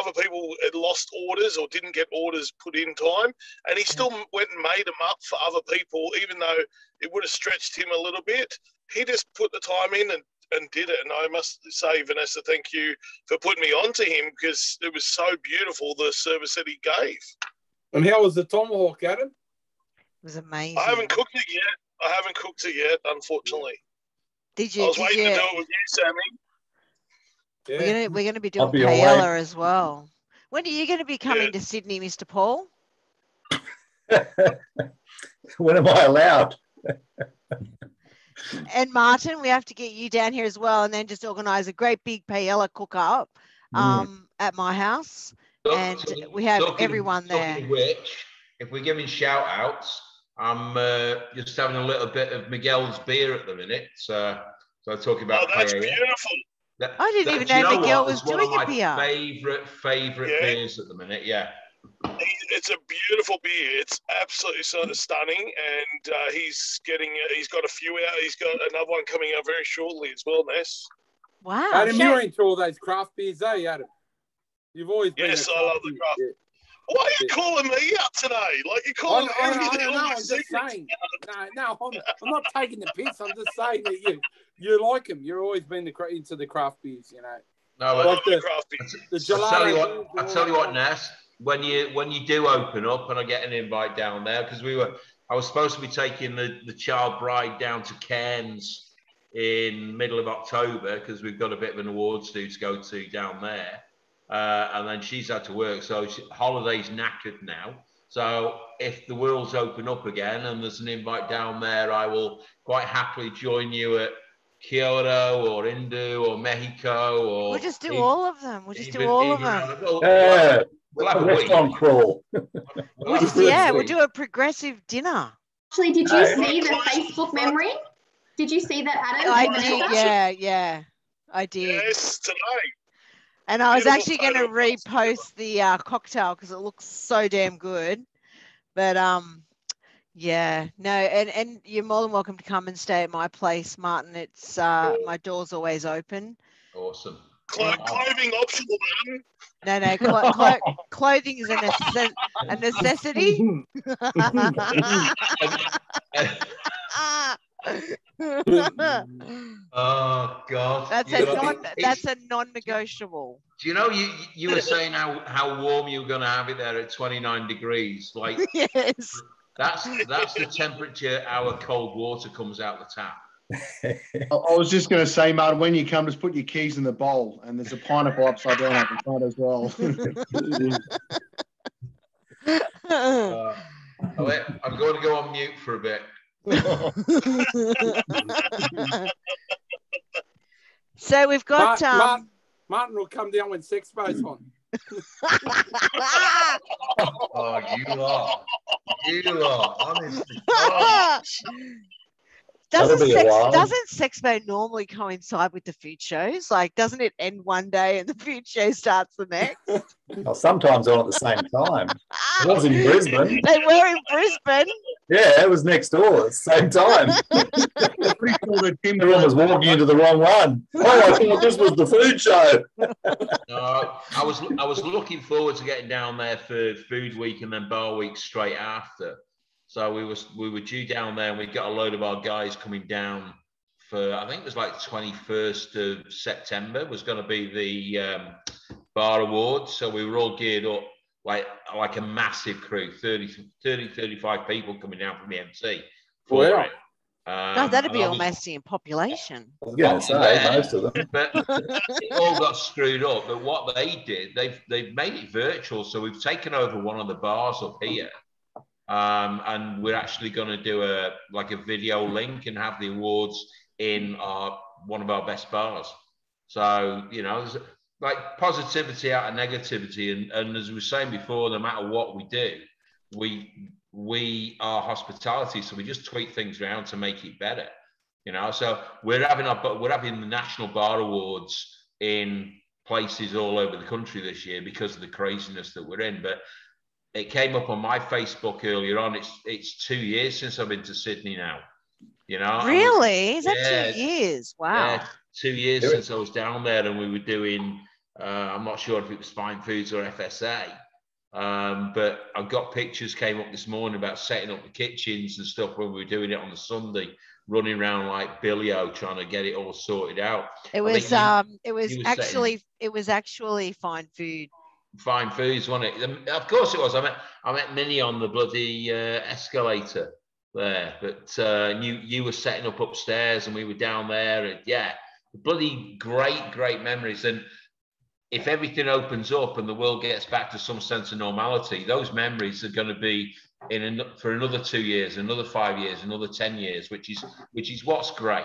Speaker 4: other people had lost orders or didn't get orders put in time, and he still went and made them up for other people, even though it would have stretched him a little bit. He just put the time in and, and did it. And I must say, Vanessa, thank you for putting me on to him because it was so beautiful the service that he gave.
Speaker 7: And how was the tomahawk, Adam?
Speaker 2: It was amazing.
Speaker 4: I haven't cooked it yet. I haven't cooked it yet, unfortunately.
Speaker 2: Did
Speaker 4: I
Speaker 2: you?
Speaker 4: was
Speaker 2: Did
Speaker 4: waiting
Speaker 2: you?
Speaker 4: to do it with you, Sammy.
Speaker 2: We're gonna we're gonna be doing
Speaker 3: be away.
Speaker 2: paella as well. When are you going to be coming
Speaker 4: Yeah.
Speaker 2: to Sydney, Mr. Paul?
Speaker 3: when am I allowed?
Speaker 2: And Martin, we have to get you down here as well, and then just organise a great big paella cook up
Speaker 3: Mm.
Speaker 2: um, at my house. And we have everyone there.
Speaker 1: Which, if we're giving shout outs, I'm uh, just having a little bit of Miguel's beer at the minute. So, so talking
Speaker 4: Oh,
Speaker 1: about
Speaker 4: that's
Speaker 1: paella.
Speaker 4: beautiful.
Speaker 1: That-
Speaker 2: I didn't
Speaker 1: that-
Speaker 2: even
Speaker 1: do you
Speaker 2: know Miguel
Speaker 1: what?
Speaker 2: was
Speaker 1: It's one
Speaker 2: doing
Speaker 1: of
Speaker 2: a
Speaker 1: my
Speaker 2: beer.
Speaker 1: Favorite, favorite
Speaker 4: Yeah.
Speaker 1: beers at the minute. Yeah.
Speaker 4: It's a beautiful beer. It's absolutely so stunning, and uh, he's getting. He's got a few out. He's got another one coming out very shortly as well. Ness.
Speaker 2: Wow.
Speaker 7: Adam,
Speaker 2: Shay-
Speaker 7: you're into all those craft beers, eh, Adam? You've always been.
Speaker 4: Yes, I love the craft.
Speaker 7: yeah.
Speaker 4: Why are you
Speaker 7: Yeah.
Speaker 4: calling me out today? Like you're
Speaker 7: I,
Speaker 4: calling
Speaker 7: I, I,
Speaker 4: everything
Speaker 7: I
Speaker 4: all
Speaker 7: know,
Speaker 4: my
Speaker 7: I'm just
Speaker 4: secrets.
Speaker 7: saying. No, no, I'm, I'm not taking the piss. I'm just saying that you you like them. You've always been the, into the craft beers, you know.
Speaker 1: No,
Speaker 4: I
Speaker 7: Like
Speaker 4: the
Speaker 7: the-
Speaker 4: craft beer.
Speaker 7: The
Speaker 1: I'll tell you what.
Speaker 7: beers,
Speaker 1: I'll tell you what,
Speaker 7: kind
Speaker 1: Ness. When you when you do open up, and I get an invite down there because we were, I was supposed to be taking the the child bride down to Cairns in middle of October because we've got a bit of an awards do to go to down there, uh, and then she's had to work, so she, holiday's knackered now. So if the world's open up again and there's an invite down there, I will quite happily join you at Kyoto or Indu or Mexico or
Speaker 2: We'll just do
Speaker 1: even-
Speaker 2: all of them. We'll just do
Speaker 1: even-
Speaker 2: all of them.
Speaker 1: around- well,
Speaker 3: Yeah,
Speaker 1: We'll have a
Speaker 3: let's on crawl.
Speaker 1: We'll
Speaker 2: We'll
Speaker 1: have
Speaker 2: just yeah, we'll do a progressive dinner.
Speaker 9: Actually, did you
Speaker 3: Hey.
Speaker 9: see the Facebook memory? Did you see that, Adam?
Speaker 2: I did, yeah, yeah, I did.
Speaker 4: Yes, today.
Speaker 2: And I was
Speaker 4: Beautiful
Speaker 2: actually going to
Speaker 4: photo of us.
Speaker 2: repost the uh, cocktail because it looks so damn good. But um, yeah, no, and and you're more than welcome to come and stay at my place, Martin. It's uh, my door's always open.
Speaker 1: Awesome.
Speaker 4: Clo- clothing optional, man.
Speaker 2: No, no, clo- clo- clothing is a, necess- a necessity.
Speaker 1: Oh God.
Speaker 2: that's
Speaker 1: You
Speaker 2: a
Speaker 1: know,
Speaker 2: non.
Speaker 1: it's-
Speaker 2: That's a non-negotiable.
Speaker 1: Do you know you you were saying how how warm you were going to have it there at 29 degrees? Like
Speaker 2: yes.
Speaker 1: That's that's the temperature our cold water comes out the tap.
Speaker 6: I, I was just going to say, Martin, when you come, just put your keys in the bowl, and there's a pineapple upside down at the front as well.
Speaker 1: Uh, I'll let- I'm going to go on mute for a bit.
Speaker 2: so we've got
Speaker 7: Martin,
Speaker 2: um,
Speaker 7: Martin, Martin will come down when Sexpo's on.
Speaker 1: Oh, you are, You are honestly. Oh,
Speaker 2: doesn't
Speaker 3: That'll
Speaker 2: sex,
Speaker 3: while.
Speaker 2: doesn't Sexpo normally coincide with the food shows? Like, doesn't it end one day and the food show starts the next?
Speaker 3: Well, sometimes on at the same time. It was in Brisbane.
Speaker 2: they were in Brisbane.
Speaker 3: Yeah, it was next door at the same time.
Speaker 6: Pretty sure that Tim
Speaker 3: Everyone was walking into the wrong one. Oh, I thought this was the food show.
Speaker 1: No, I was I was looking forward to getting down there for food week and then bar week straight after. So we was we were due down there and we got a load of our guys coming down for I think it was like 21st of September was going to be the um, bar awards. So we were all geared up like like a massive crew, 30, 30 35 people coming down from the MC for
Speaker 7: Wow.
Speaker 1: it. Um,
Speaker 2: No, that'd be
Speaker 1: I was-
Speaker 2: almost the population.
Speaker 3: I was going to say, most of them.
Speaker 1: but it all got screwed up. But what they did, they've they've made it virtual. So we've taken over one of the bars up here, um, and we're actually going to do a like a video link and have the awards in our one of our best bars. So you know, there's like positivity out of negativity, and and as we were saying before, no matter what we do, we we are hospitality, so we just tweak things around to make it better you know? So we're having our but we're having the national bar awards in places all over the country this year because of the craziness that we're in. But it came up on my facebook earlier on it's it's two years since i've been to sydney now you know and we-
Speaker 2: Really? Is that
Speaker 1: Yeah.
Speaker 2: two years? Wow.
Speaker 1: yeah, two years
Speaker 3: Do it.
Speaker 1: since I was down there, and we were doing. Uh, I'm not sure if it was Fine Foods or FSA, um, but I got pictures came up this morning about setting up the kitchens and stuff when we were doing it on the Sunday, running around like Billy O trying to get it all sorted out.
Speaker 2: It
Speaker 1: I
Speaker 2: was
Speaker 1: think
Speaker 2: um it was
Speaker 1: you were saying-
Speaker 2: actually it was actually fine food.
Speaker 1: Fine Foods, wasn't it? Of course it was. I met I met Minnie on the bloody uh, escalator there, but uh, you you were setting up upstairs and we were down there, and yeah, bloody great, great memories. And if everything opens up and the world gets back to some sense of normality, those memories are going to be in an, for another two years, another five years, another ten years, which is which is what's great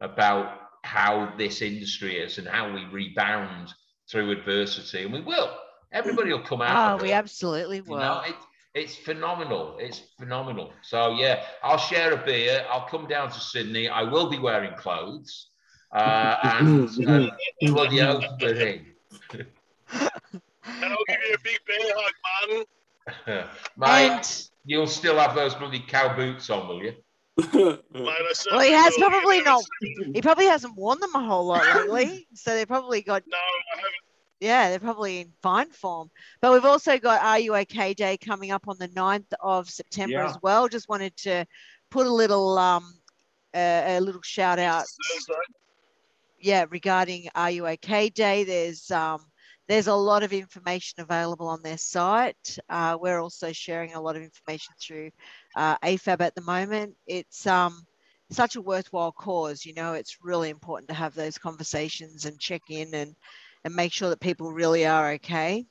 Speaker 1: about how this industry is and how we rebound through adversity, and we will. Everybody will come out.
Speaker 2: Oh, we
Speaker 1: it.
Speaker 2: absolutely
Speaker 1: You
Speaker 2: will.
Speaker 1: know, it, it's phenomenal. It's phenomenal. So yeah, I'll share a beer. I'll come down to Sydney. I will be wearing clothes. Uh, and and bloody opening.
Speaker 4: And I'll give you a big bear hug, Martin.
Speaker 1: Mate,
Speaker 2: and
Speaker 1: you'll still have those bloody cow boots on, will you?
Speaker 4: Mate,
Speaker 2: well, he has probably not.
Speaker 4: never-
Speaker 2: He probably hasn't worn them a whole lot lately, so they probably got
Speaker 4: No, I haven't.
Speaker 2: Yeah, they're probably in fine form. But we've also got Are You OK Day coming up on the 9th of September
Speaker 6: Yeah.
Speaker 2: as well. Just wanted to put a little um a, a little shout out yeah regarding Are You OK Day. There's um there's a lot of information available on their site. Uh, we're also sharing a lot of information through uh, AFAB at the moment. It's um such a worthwhile cause. You know, it's really important to have those conversations and check in and and make sure that people really are okay.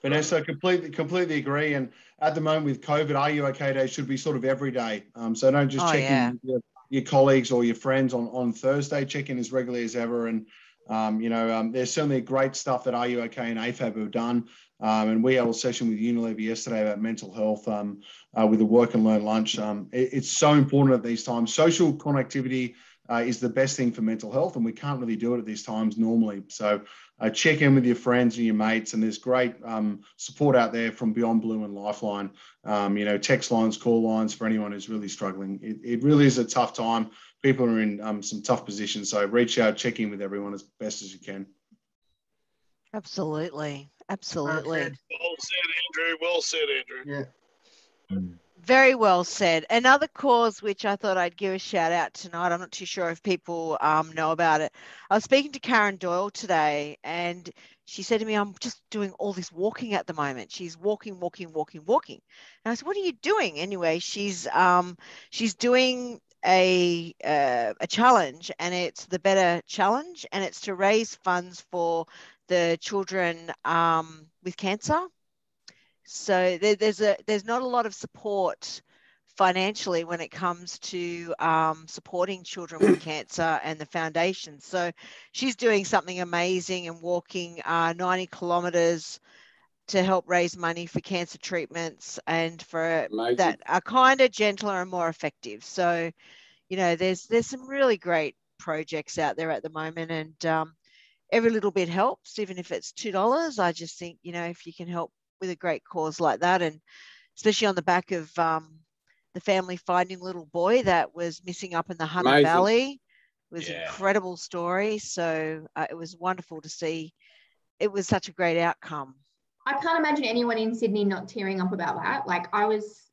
Speaker 6: Vanessa, completely, completely agree. And at the moment with COVID, Are You OK Day should be sort of every day. Um, so don't just
Speaker 2: Oh,
Speaker 6: check
Speaker 2: yeah.
Speaker 6: in with your, your colleagues or your friends on, on Thursday. Check in as regularly as ever. And, um, you know, um, there's certainly great stuff that Are You OK and AFAB have done. Um, and we had a session with Unilever yesterday about mental health um, uh, with a work and learn lunch. Um, it- it's so important at these times. Social connectivity uh, is the best thing for mental health, and we can't really do it at these times normally. So uh, check in with your friends and your mates, and there's great um, support out there from Beyond Blue and Lifeline. Um, you know, text lines, call lines for anyone who's really struggling. It, it really is a tough time. People are in um, some tough positions, so reach out, check in with everyone as best as you can.
Speaker 2: Absolutely. Absolutely.
Speaker 4: Well said, Andrew. Well said, Andrew.
Speaker 8: Yeah.
Speaker 2: Very well said. Another cause which I thought I'd give a shout out tonight. I'm not too sure if people um, know about it. I was speaking to Karen Doyle today, and she said to me, "I'm just doing all this walking at the moment." She's walking, walking, walking, walking. And I said, "What are you doing?" Anyway, she's um, she's doing a uh, a challenge, and it's the Better Challenge, and it's to raise funds for the children um, with cancer so there, there's a there's not a lot of support financially when it comes to um, supporting children with cancer and the foundation. So she's doing something amazing and walking uh, 90 kilometers to help raise money for cancer treatments and for amazing. that are kind of gentler and more effective. So, you know, there's there's some really great projects out there at the moment, and um, every little bit helps, even if it's two dollars. I just think you know if you can help with a great cause like that, and especially on the back of um, the family finding little boy that was missing up in the Hunter Amazing. Valley. It was yeah. an incredible story. So uh, it was wonderful to see. It was such a great outcome.
Speaker 9: I can't imagine anyone in Sydney not tearing up about that. Like I was,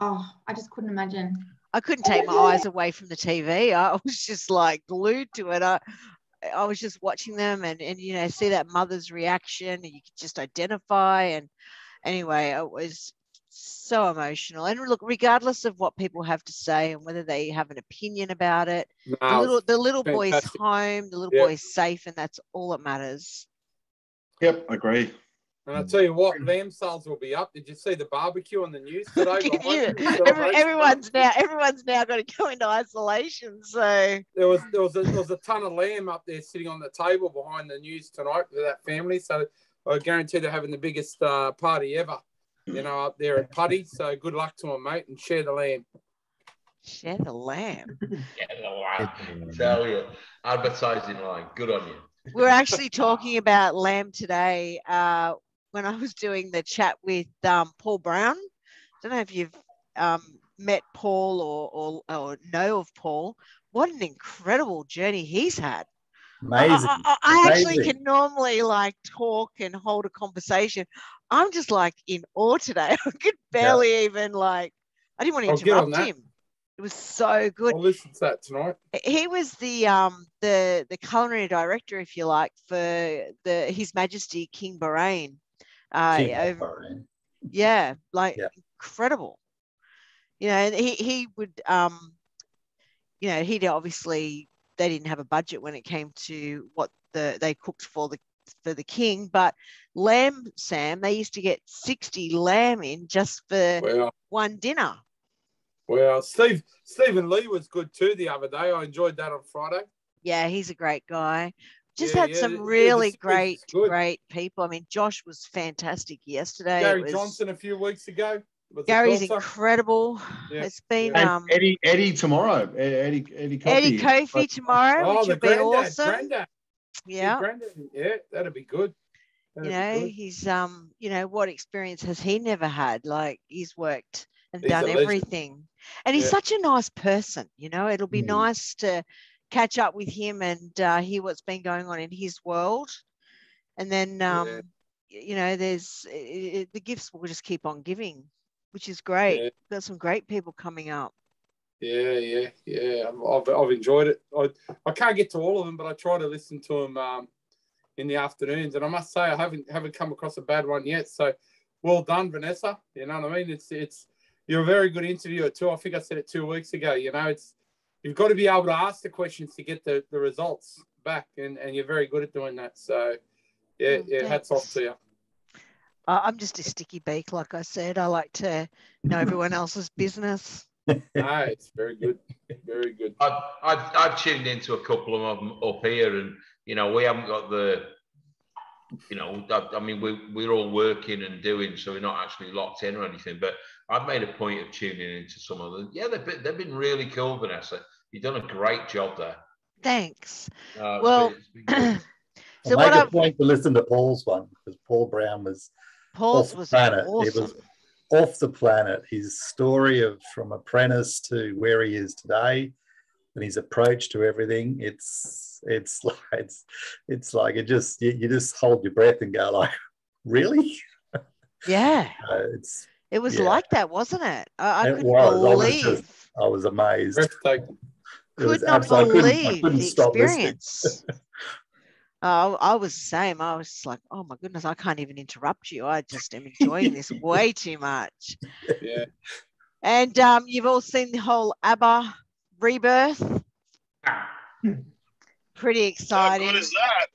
Speaker 9: oh, I just couldn't imagine.
Speaker 2: I couldn't take my eyes away from the TV. I was just like glued to it. I, I was just watching them and, and you know see that mother's reaction and you could just identify and anyway it was so emotional and look regardless of what people have to say and whether they have an opinion about it the little the little fantastic. boy's home the little yep. boy's safe and that's all that matters
Speaker 6: yep agree
Speaker 7: and I tell you what, lamb sales will be up. Did you see the barbecue on the news today?
Speaker 2: Every, everyone's now everyone's now got to go into isolation. So
Speaker 7: there was there was a, there was a ton of lamb up there sitting on the table behind the news tonight for that family. So I guarantee they're having the biggest uh, party ever. You know, up there at Putty. So good luck to them, mate, and share the lamb.
Speaker 2: Share the lamb.
Speaker 1: Share the lamb. Tell you, advertising line. Good on you.
Speaker 2: We're actually talking about lamb today. Uh, when I was doing the chat with um, Paul Brown. I don't know if you've um, met Paul or, or, or know of Paul. What an incredible journey he's had.
Speaker 3: Amazing.
Speaker 2: I, I, I Amazing. actually can normally like talk and hold a conversation. I'm just like in awe today. I could barely yeah. even like. I didn't want to interrupt him. It was so good.
Speaker 7: I'll listen to that tonight.
Speaker 2: He was the um the the culinary director, if you like, for the His Majesty King Bahrain. Uh, over, yeah, like yeah. incredible. You know, and he he would um, you know, he'd obviously they didn't have a budget when it came to what the they cooked for the for the king, but lamb Sam, they used to get 60 lamb in just for well, one dinner.
Speaker 7: Well, Steve Stephen Lee was good too the other day. I enjoyed that on Friday.
Speaker 2: Yeah, he's a great guy just yeah, had yeah, some really yeah, great, great people. I mean, Josh was fantastic yesterday.
Speaker 7: Gary
Speaker 2: was,
Speaker 7: Johnson a few weeks ago.
Speaker 2: Gary's incredible. It's been um,
Speaker 6: Eddie Eddie tomorrow. Eddie Eddie Kofi.
Speaker 2: Eddie Kofi tomorrow, oh, which will be awesome.
Speaker 7: Granddad.
Speaker 2: Yeah.
Speaker 7: Yeah, that'd be good.
Speaker 2: That'd you know, he's um, you know, what experience has he never had? Like he's worked and he's done everything. And he's such a nice person, you know. It'll be mm. nice to catch up with him and uh, hear what's been going on in his world. And then, um, yeah. you know, there's it, it, the gifts will just keep on giving, which is great. Yeah. Got some great people coming up.
Speaker 7: Yeah, yeah, yeah. I've, I've enjoyed it. I, I can't get to all of them, but I try to listen to them um, in the afternoons. And I must say, I haven't haven't come across a bad one yet. So, well done, Vanessa. You know what I mean? It's it's you're a very good interviewer too. I think I said it two weeks ago. You know, it's you've got to be able to ask the questions to get the, the results back, and, and you're very good at doing that. So, yeah, oh, yeah, hats off to you.
Speaker 2: I'm just a sticky beak, like I said. I like to know everyone else's business.
Speaker 7: no, ah, it's very good, very good.
Speaker 1: I've, I've, I've tuned into a couple of them up here, and you know we haven't got the, you know, I, I mean we're, we're all working and doing, so we're not actually locked in or anything. But I've made a point of tuning into some of them. Yeah, they've been, they've been really cool, Vanessa. You've done a great job there.
Speaker 2: Thanks. Uh, well,
Speaker 3: been, so I make a point to listen to Paul's one because Paul Brown was
Speaker 2: Paul's was planet. Awesome. He was
Speaker 3: off the planet. His story of from apprentice to where he is today, and his approach to everything. It's it's like it's it's like it just you, you just hold your breath and go like, really?
Speaker 2: Yeah.
Speaker 3: Uh, it's
Speaker 2: It was
Speaker 3: Yeah.
Speaker 2: like that, wasn't it? I, I
Speaker 3: It
Speaker 2: couldn't
Speaker 3: was. I was
Speaker 2: believe.
Speaker 3: just- I was amazed.
Speaker 7: Breathtaking.
Speaker 3: It was
Speaker 2: could not
Speaker 3: abs- I couldn't- I
Speaker 2: believe
Speaker 3: couldn't
Speaker 2: the
Speaker 3: stop
Speaker 2: experience. Oh, I was the same. I was just like, oh my goodness, I can't even interrupt you. I just am enjoying this way too much.
Speaker 7: Yeah.
Speaker 2: And um, you've all seen the whole ABBA rebirth. Pretty
Speaker 4: How
Speaker 2: exciting.
Speaker 4: good is that?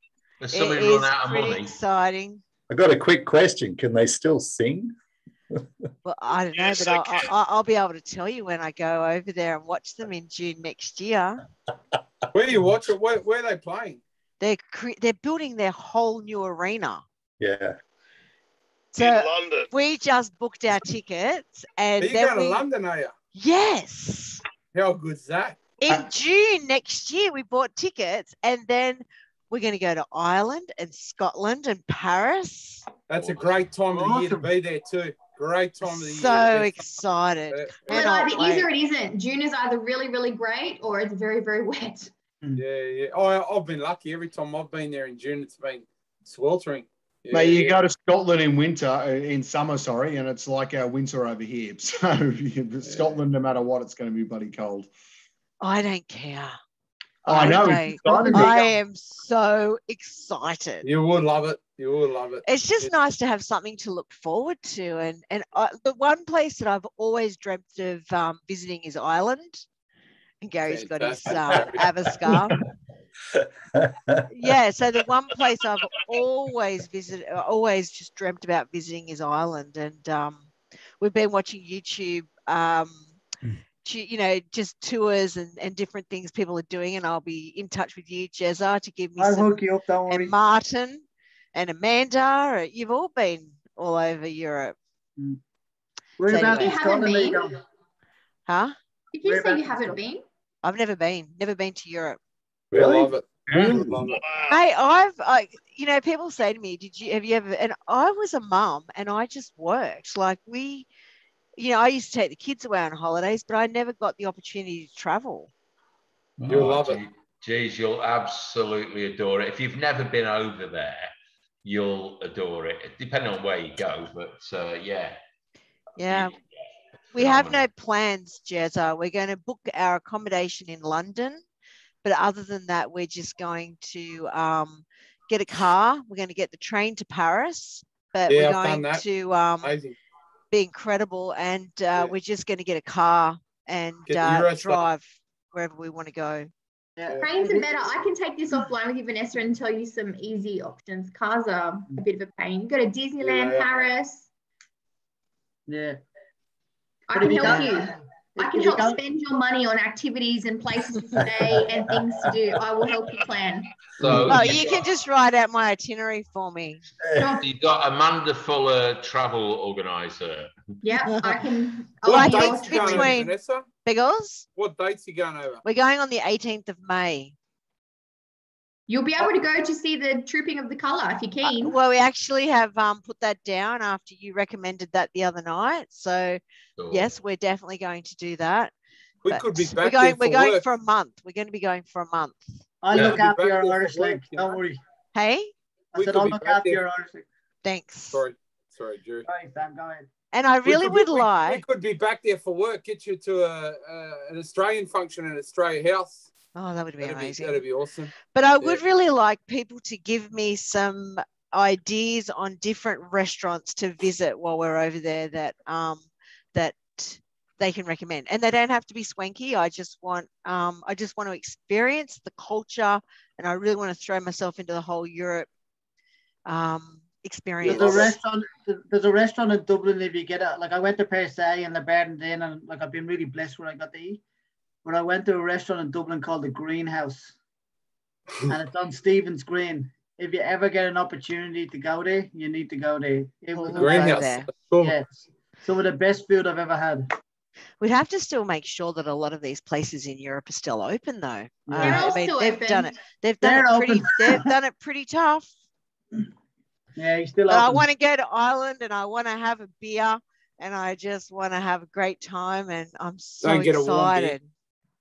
Speaker 1: Has
Speaker 2: It
Speaker 1: somebody
Speaker 2: is
Speaker 1: run out of
Speaker 2: pretty
Speaker 1: money?
Speaker 2: exciting.
Speaker 3: I got a quick question. Can they still sing?
Speaker 2: Well, I don't know,
Speaker 4: yes,
Speaker 2: but I'll. I'll, I'll be able to tell you when I go over there and watch them in June next year.
Speaker 7: Where do you watch it? Where, where are they playing?
Speaker 2: They're cre- they're building their whole new arena.
Speaker 3: Yeah.
Speaker 2: So
Speaker 4: in London.
Speaker 2: we just booked our tickets, and
Speaker 7: Are you
Speaker 2: then
Speaker 7: going
Speaker 2: we,
Speaker 7: to London, are you?
Speaker 2: yes,
Speaker 7: How good's that?
Speaker 2: in uh, June next year we bought tickets, and then we're going to go to Ireland and Scotland and Paris.
Speaker 7: That's a great time of the year to be there too. Great time of the year.
Speaker 2: So excited!
Speaker 7: Uh, yeah.
Speaker 9: Well, it
Speaker 2: Cannot
Speaker 9: either
Speaker 2: wait.
Speaker 9: is or it isn't. June is either really, really great or it's very, very wet.
Speaker 7: Yeah, yeah. Oh, I- I've been lucky. Every time I've been there in June, it's been sweltering. Yeah,
Speaker 6: Mate, you
Speaker 7: yeah.
Speaker 6: go to Scotland in winter, uh, in summer, sorry, and it's like our winter over here. So you- Scotland, no matter what, it's going to be bloody cold.
Speaker 2: I don't care.
Speaker 6: I know.
Speaker 2: I,
Speaker 6: It's exciting.
Speaker 2: I am so excited.
Speaker 7: You would love it. You would love it.
Speaker 2: It's just
Speaker 7: Yeah.
Speaker 2: nice to have something to look forward to. And and I, the one place that I've always dreamt of um, visiting is Ireland. And Gary's got his
Speaker 7: Fantastic.
Speaker 2: um, ABBA scarf. Yeah, so the one place I've always visited, always just dreamt about visiting is Ireland. And um, we've been watching YouTube, um, tu- you know, just tours and, and different things people are doing. And I'll be in touch with you, Jezza, to give me
Speaker 8: I'll
Speaker 2: some
Speaker 8: hook you up, don't worry.
Speaker 2: and Martin and Amanda. uh, You've all been all over Europe,
Speaker 8: Whereabouts
Speaker 2: anyway.
Speaker 8: in
Speaker 9: You haven't
Speaker 8: Scotland
Speaker 9: been?
Speaker 2: huh?
Speaker 9: Did you say you haven't been?
Speaker 2: I've never been, never been to Europe.
Speaker 7: I
Speaker 3: Really?
Speaker 7: love it. I love it.
Speaker 4: Wow.
Speaker 2: Hey, I've, I, you know, people say to me, "Did you have you ever?" And I was a mum, and I just worked. Like we, you know, I used to take the kids away on holidays, but I never got the opportunity to travel.
Speaker 7: You'll love it.
Speaker 1: gee- Geez, you'll absolutely adore it. If you've never been over there, you'll adore it. Depending on where you go, but uh, yeah.
Speaker 2: Yeah, we have no plans, Jezza. We're going to book our accommodation in London, but other than that, we're just going to um, get a car. We're going to get the train to Paris, but
Speaker 7: Yeah,
Speaker 2: we're
Speaker 7: done
Speaker 2: going
Speaker 7: that.
Speaker 2: to um,
Speaker 7: Amazing.
Speaker 2: be incredible, and uh,
Speaker 7: Yeah.
Speaker 2: we're just going to get a car and uh,
Speaker 7: Eurostar.
Speaker 2: drive wherever we want to go.
Speaker 8: Yeah.
Speaker 9: Trains are better. I can take this offline with you, Vanessa, and tell you some easy options. Cars are a bit of a pain. You Go to Disneyland,
Speaker 7: Yeah.
Speaker 9: Paris.
Speaker 8: Yeah.
Speaker 9: I
Speaker 8: But
Speaker 9: can help you. I can help spend your money on activities and places to stay and things to do. I will help you plan.
Speaker 1: So
Speaker 2: Oh,
Speaker 1: you've
Speaker 2: you
Speaker 1: got-
Speaker 2: can just write out my itinerary for me.
Speaker 1: You've got Amanda Fuller, travel organizer.
Speaker 9: Yeah, I can. I'll
Speaker 2: Well, I
Speaker 7: What
Speaker 2: think
Speaker 7: you going
Speaker 2: between-
Speaker 7: Vanessa?
Speaker 2: Biggles,
Speaker 7: What dates are you going over?
Speaker 2: we're going on the 18th of May.
Speaker 9: You'll be able to go to see the trooping of the colour if you're
Speaker 2: Uh,
Speaker 9: keen.
Speaker 2: well, we actually have um, put that down after you recommended that the other night. So
Speaker 1: So,
Speaker 2: yes, we're definitely going to do that.
Speaker 7: We
Speaker 2: But
Speaker 7: could be
Speaker 2: we're
Speaker 7: back
Speaker 2: going.
Speaker 7: there
Speaker 2: We're
Speaker 7: for
Speaker 2: going
Speaker 7: work.
Speaker 2: for a month. We're going to be going for a month.
Speaker 8: I'll
Speaker 1: Yeah.
Speaker 8: look
Speaker 7: I'll
Speaker 8: after
Speaker 7: back
Speaker 8: your
Speaker 7: there for
Speaker 8: Irish
Speaker 7: work,
Speaker 8: leg. Don't
Speaker 7: know.
Speaker 8: worry.
Speaker 2: Hey,
Speaker 8: I
Speaker 7: We
Speaker 8: said I'll look after your Irish leg.
Speaker 2: thanks.
Speaker 7: Sorry, sorry, Drew.
Speaker 8: Sorry, Sam, go ahead.
Speaker 2: And I really
Speaker 7: could be-
Speaker 2: would
Speaker 7: we-
Speaker 2: like.
Speaker 7: We could be back there for work. Get you to a, a an Australian function in Australia House.
Speaker 2: Oh, that would be
Speaker 7: That'd be,
Speaker 2: amazing.
Speaker 7: that'd be awesome.
Speaker 2: But I
Speaker 7: Yeah.
Speaker 2: would really like people to give me some ideas on different restaurants to visit while we're over there that um that they can recommend. And they don't have to be swanky. I just want um I just want to experience the culture and I really want to throw myself into the whole Europe um experience.
Speaker 8: There's a restaurant. There's a restaurant in Dublin. If you get it, like I went to Per Se and the Barton Inn, and like I've been really blessed where I got to eat. But I went to a restaurant in Dublin called the Greenhouse, and it's on Stephen's Green. If you ever get an opportunity to go there, you need to go there. It was
Speaker 2: We'll go
Speaker 7: Greenhouse. Cool.
Speaker 8: yes, some of the best food I've ever had.
Speaker 2: We'd have to still make sure that a lot of these places in Europe are still open though.
Speaker 8: They're
Speaker 2: Uh,
Speaker 9: all
Speaker 2: I mean,
Speaker 9: still
Speaker 2: they've
Speaker 9: open.
Speaker 2: done it. They've done
Speaker 8: They're
Speaker 2: it pretty.
Speaker 8: open.
Speaker 2: They've done it pretty tough.
Speaker 8: Yeah, he's still
Speaker 2: But I want to go to Ireland and I want to have a beer and I just want to have a great time and I'm so
Speaker 7: Don't get a warm beer.
Speaker 2: excited.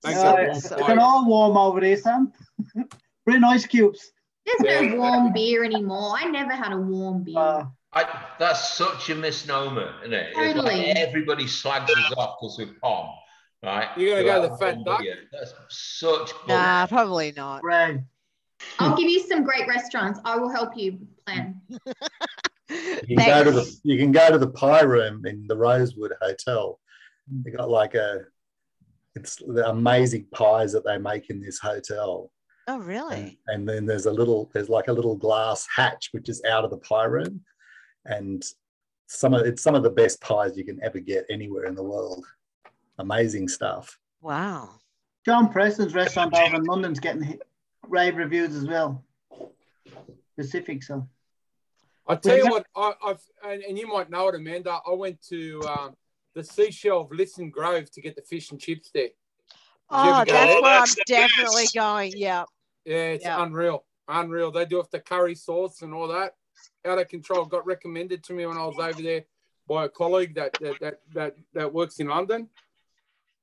Speaker 7: Don't
Speaker 8: No, it's,
Speaker 7: warm
Speaker 2: so-
Speaker 8: it's
Speaker 7: flight.
Speaker 8: all warm over there, Sam. Bring ice cubes.
Speaker 9: There's no warm beer anymore. I never had a warm beer.
Speaker 8: Uh,
Speaker 1: I, that's such a misnomer, isn't it? It's like everybody slags us off because we're pom, right?
Speaker 7: You're gonna go to the fat
Speaker 1: But
Speaker 7: duck?
Speaker 1: yeah, That's such bull.
Speaker 2: Nah, probably not.
Speaker 8: Ray.
Speaker 9: I'll give you some great restaurants. I will help you plan.
Speaker 3: You can go to the you can go to the pie room in the Rosewood Hotel. They got like a it's the amazing pies that they make in this hotel.
Speaker 2: Oh,
Speaker 3: And,
Speaker 2: really?
Speaker 3: and then there's a little there's like a little glass hatch which is out of the pie room. And some of it's some of the best pies you can ever get anywhere in the world. Amazing stuff.
Speaker 2: Wow.
Speaker 8: John Preston's restaurant over in London's getting hit- rave reviews as well. Pacific, so.
Speaker 7: I tell you what, I, I've and, and you might know it, Amanda. I went to um, the seashell of Lisson Grove to get the fish and chips there.
Speaker 2: Oh, that's
Speaker 7: there?
Speaker 2: where I'm definitely
Speaker 4: best.
Speaker 2: going. Yeah.
Speaker 7: Yeah, it's
Speaker 2: Yeah.
Speaker 7: unreal, unreal. They do it the curry sauce and all that, out of control. Got recommended to me when I was over there by a colleague that that that that, that works in London.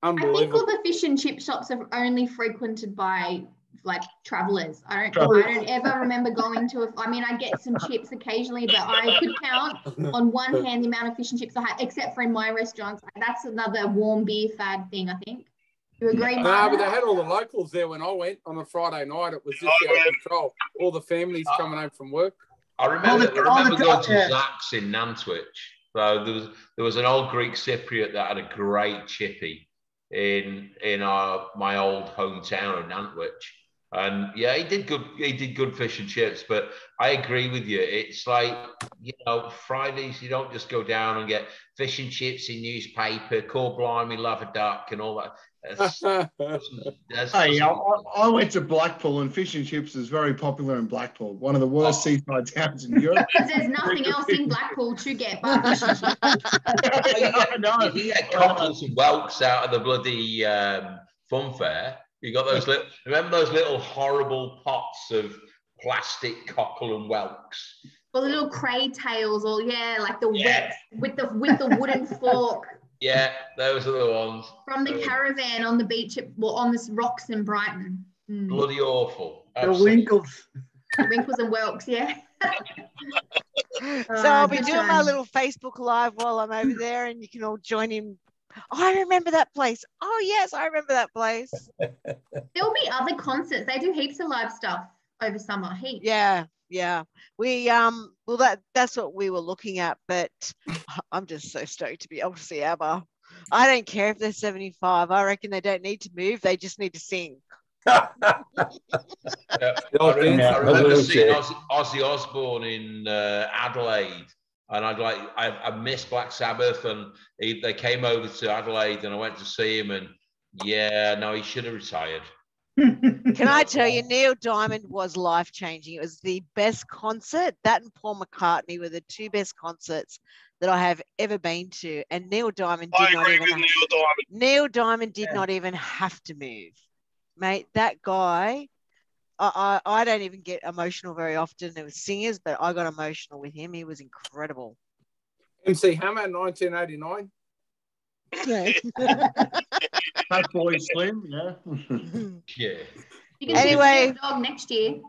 Speaker 9: I think all the fish and chip shops are only frequented by like travelers. I don't
Speaker 8: Travelers.
Speaker 9: I don't ever remember going to a I mean I get some chips occasionally, but I could count on one hand the amount of fish and chips I had, except for in my restaurants. That's another warm beer fad thing, I think. You agree,
Speaker 7: No, but they had all the locals there when I went on a Friday night. It was just out of control. All the families uh, coming home from work.
Speaker 1: I remember,
Speaker 8: the-
Speaker 1: I
Speaker 8: all the
Speaker 1: remember going
Speaker 8: top-
Speaker 1: to
Speaker 8: yeah.
Speaker 1: Zach's in Nantwich. So there was there was an old Greek Cypriot that had a great chippy in in our my old hometown of Nantwich. And yeah, he did good. He did good fish and chips. But I agree with you. It's like you know, Fridays you don't just go down and get fish and chips in newspaper, call blimey, love a duck, and all that. That's, that's
Speaker 6: Hey, I, I went to Blackpool and fish and chips is very popular in Blackpool, one of the worst
Speaker 1: Oh.
Speaker 6: seaside towns in Europe.
Speaker 9: Because there's nothing else in Blackpool to get but fish and chips.
Speaker 6: I know.
Speaker 1: You get cockles and whelks out of the bloody um, fun fair. You got those little, remember those little horrible pots of plastic cockle and whelks?
Speaker 9: Or the little cray tails, or yeah, like the
Speaker 1: Yeah.
Speaker 9: wet with the with the wooden fork
Speaker 1: Yeah, those are the ones.
Speaker 9: from the
Speaker 1: Oh.
Speaker 9: caravan on the beach at, well, on the rocks in Brighton. Mm.
Speaker 1: Bloody awful.
Speaker 8: The
Speaker 1: Absolutely.
Speaker 8: Winkles.
Speaker 9: Wrinkles and whelks, yeah.
Speaker 2: So
Speaker 9: Oh,
Speaker 2: I'll be
Speaker 9: good
Speaker 2: doing my little Facebook Live while I'm over there, and you can all join in. Oh, I remember that place. Oh, yes, I remember that place.
Speaker 9: There'll be other concerts. They do heaps of live stuff over summer. Heaps.
Speaker 2: Yeah, yeah. We um, well, that that's what we were looking at, but I'm just so stoked to be able to see ABBA. I don't care if they're 75. I reckon they don't need to move. They just need to sing.
Speaker 1: Yeah. I remember. I remember seeing Ozzy, Ozzy Osbourne in uh, Adelaide, and I'd like I, I missed Black Sabbath, and he, they came over to Adelaide, and I went to see him, and yeah, no, he should have retired.
Speaker 2: Can I tell you, Neil Diamond was life changing. It was the best concert. That and Paul McCartney were the two best concerts that I have ever been to. And Neil Diamond
Speaker 4: I
Speaker 2: did not even
Speaker 4: with Neil Diamond.
Speaker 2: Neil Diamond did
Speaker 8: Yeah.
Speaker 2: not even have to move, mate. That guy, I, I, I don't even get emotional very often with singers, but I got emotional with him. He was incredible.
Speaker 7: MC Hammer, 1989.
Speaker 6: Fat Boy Slim, yeah.
Speaker 1: Yeah.
Speaker 9: You can
Speaker 2: Anyway.
Speaker 9: dog next year.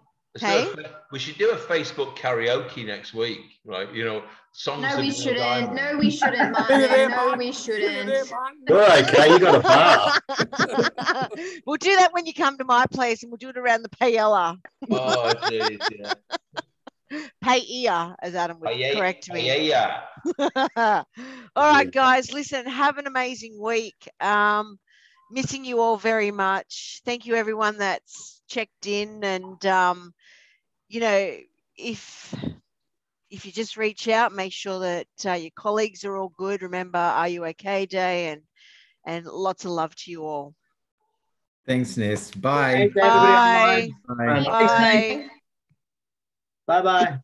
Speaker 1: Let's a- we should do a Facebook karaoke next week, right? You know, songs.
Speaker 9: No, we shouldn't. No, we shouldn't, Martin. No, we shouldn't.
Speaker 7: that,
Speaker 3: You're okay. You got a bar.
Speaker 2: we'll do that when you come to my place, and we'll do it around the paella.
Speaker 1: Oh, geez, yeah.
Speaker 2: Paella, as Adam would
Speaker 1: Paella-
Speaker 2: correct me.
Speaker 1: paella.
Speaker 2: all right, guys, listen, have an amazing week. Um, missing you all very much. Thank you, everyone that's checked in. And, um, you know, if if you just reach out, make sure that uh, your colleagues are all good. Remember, Are You Okay Day, and and lots of love to you all.
Speaker 5: Thanks, Ness. Bye.
Speaker 8: Thanks, everybody
Speaker 2: Bye.
Speaker 8: online.
Speaker 5: Bye.
Speaker 8: Bye.
Speaker 2: Bye.
Speaker 8: Bye bye.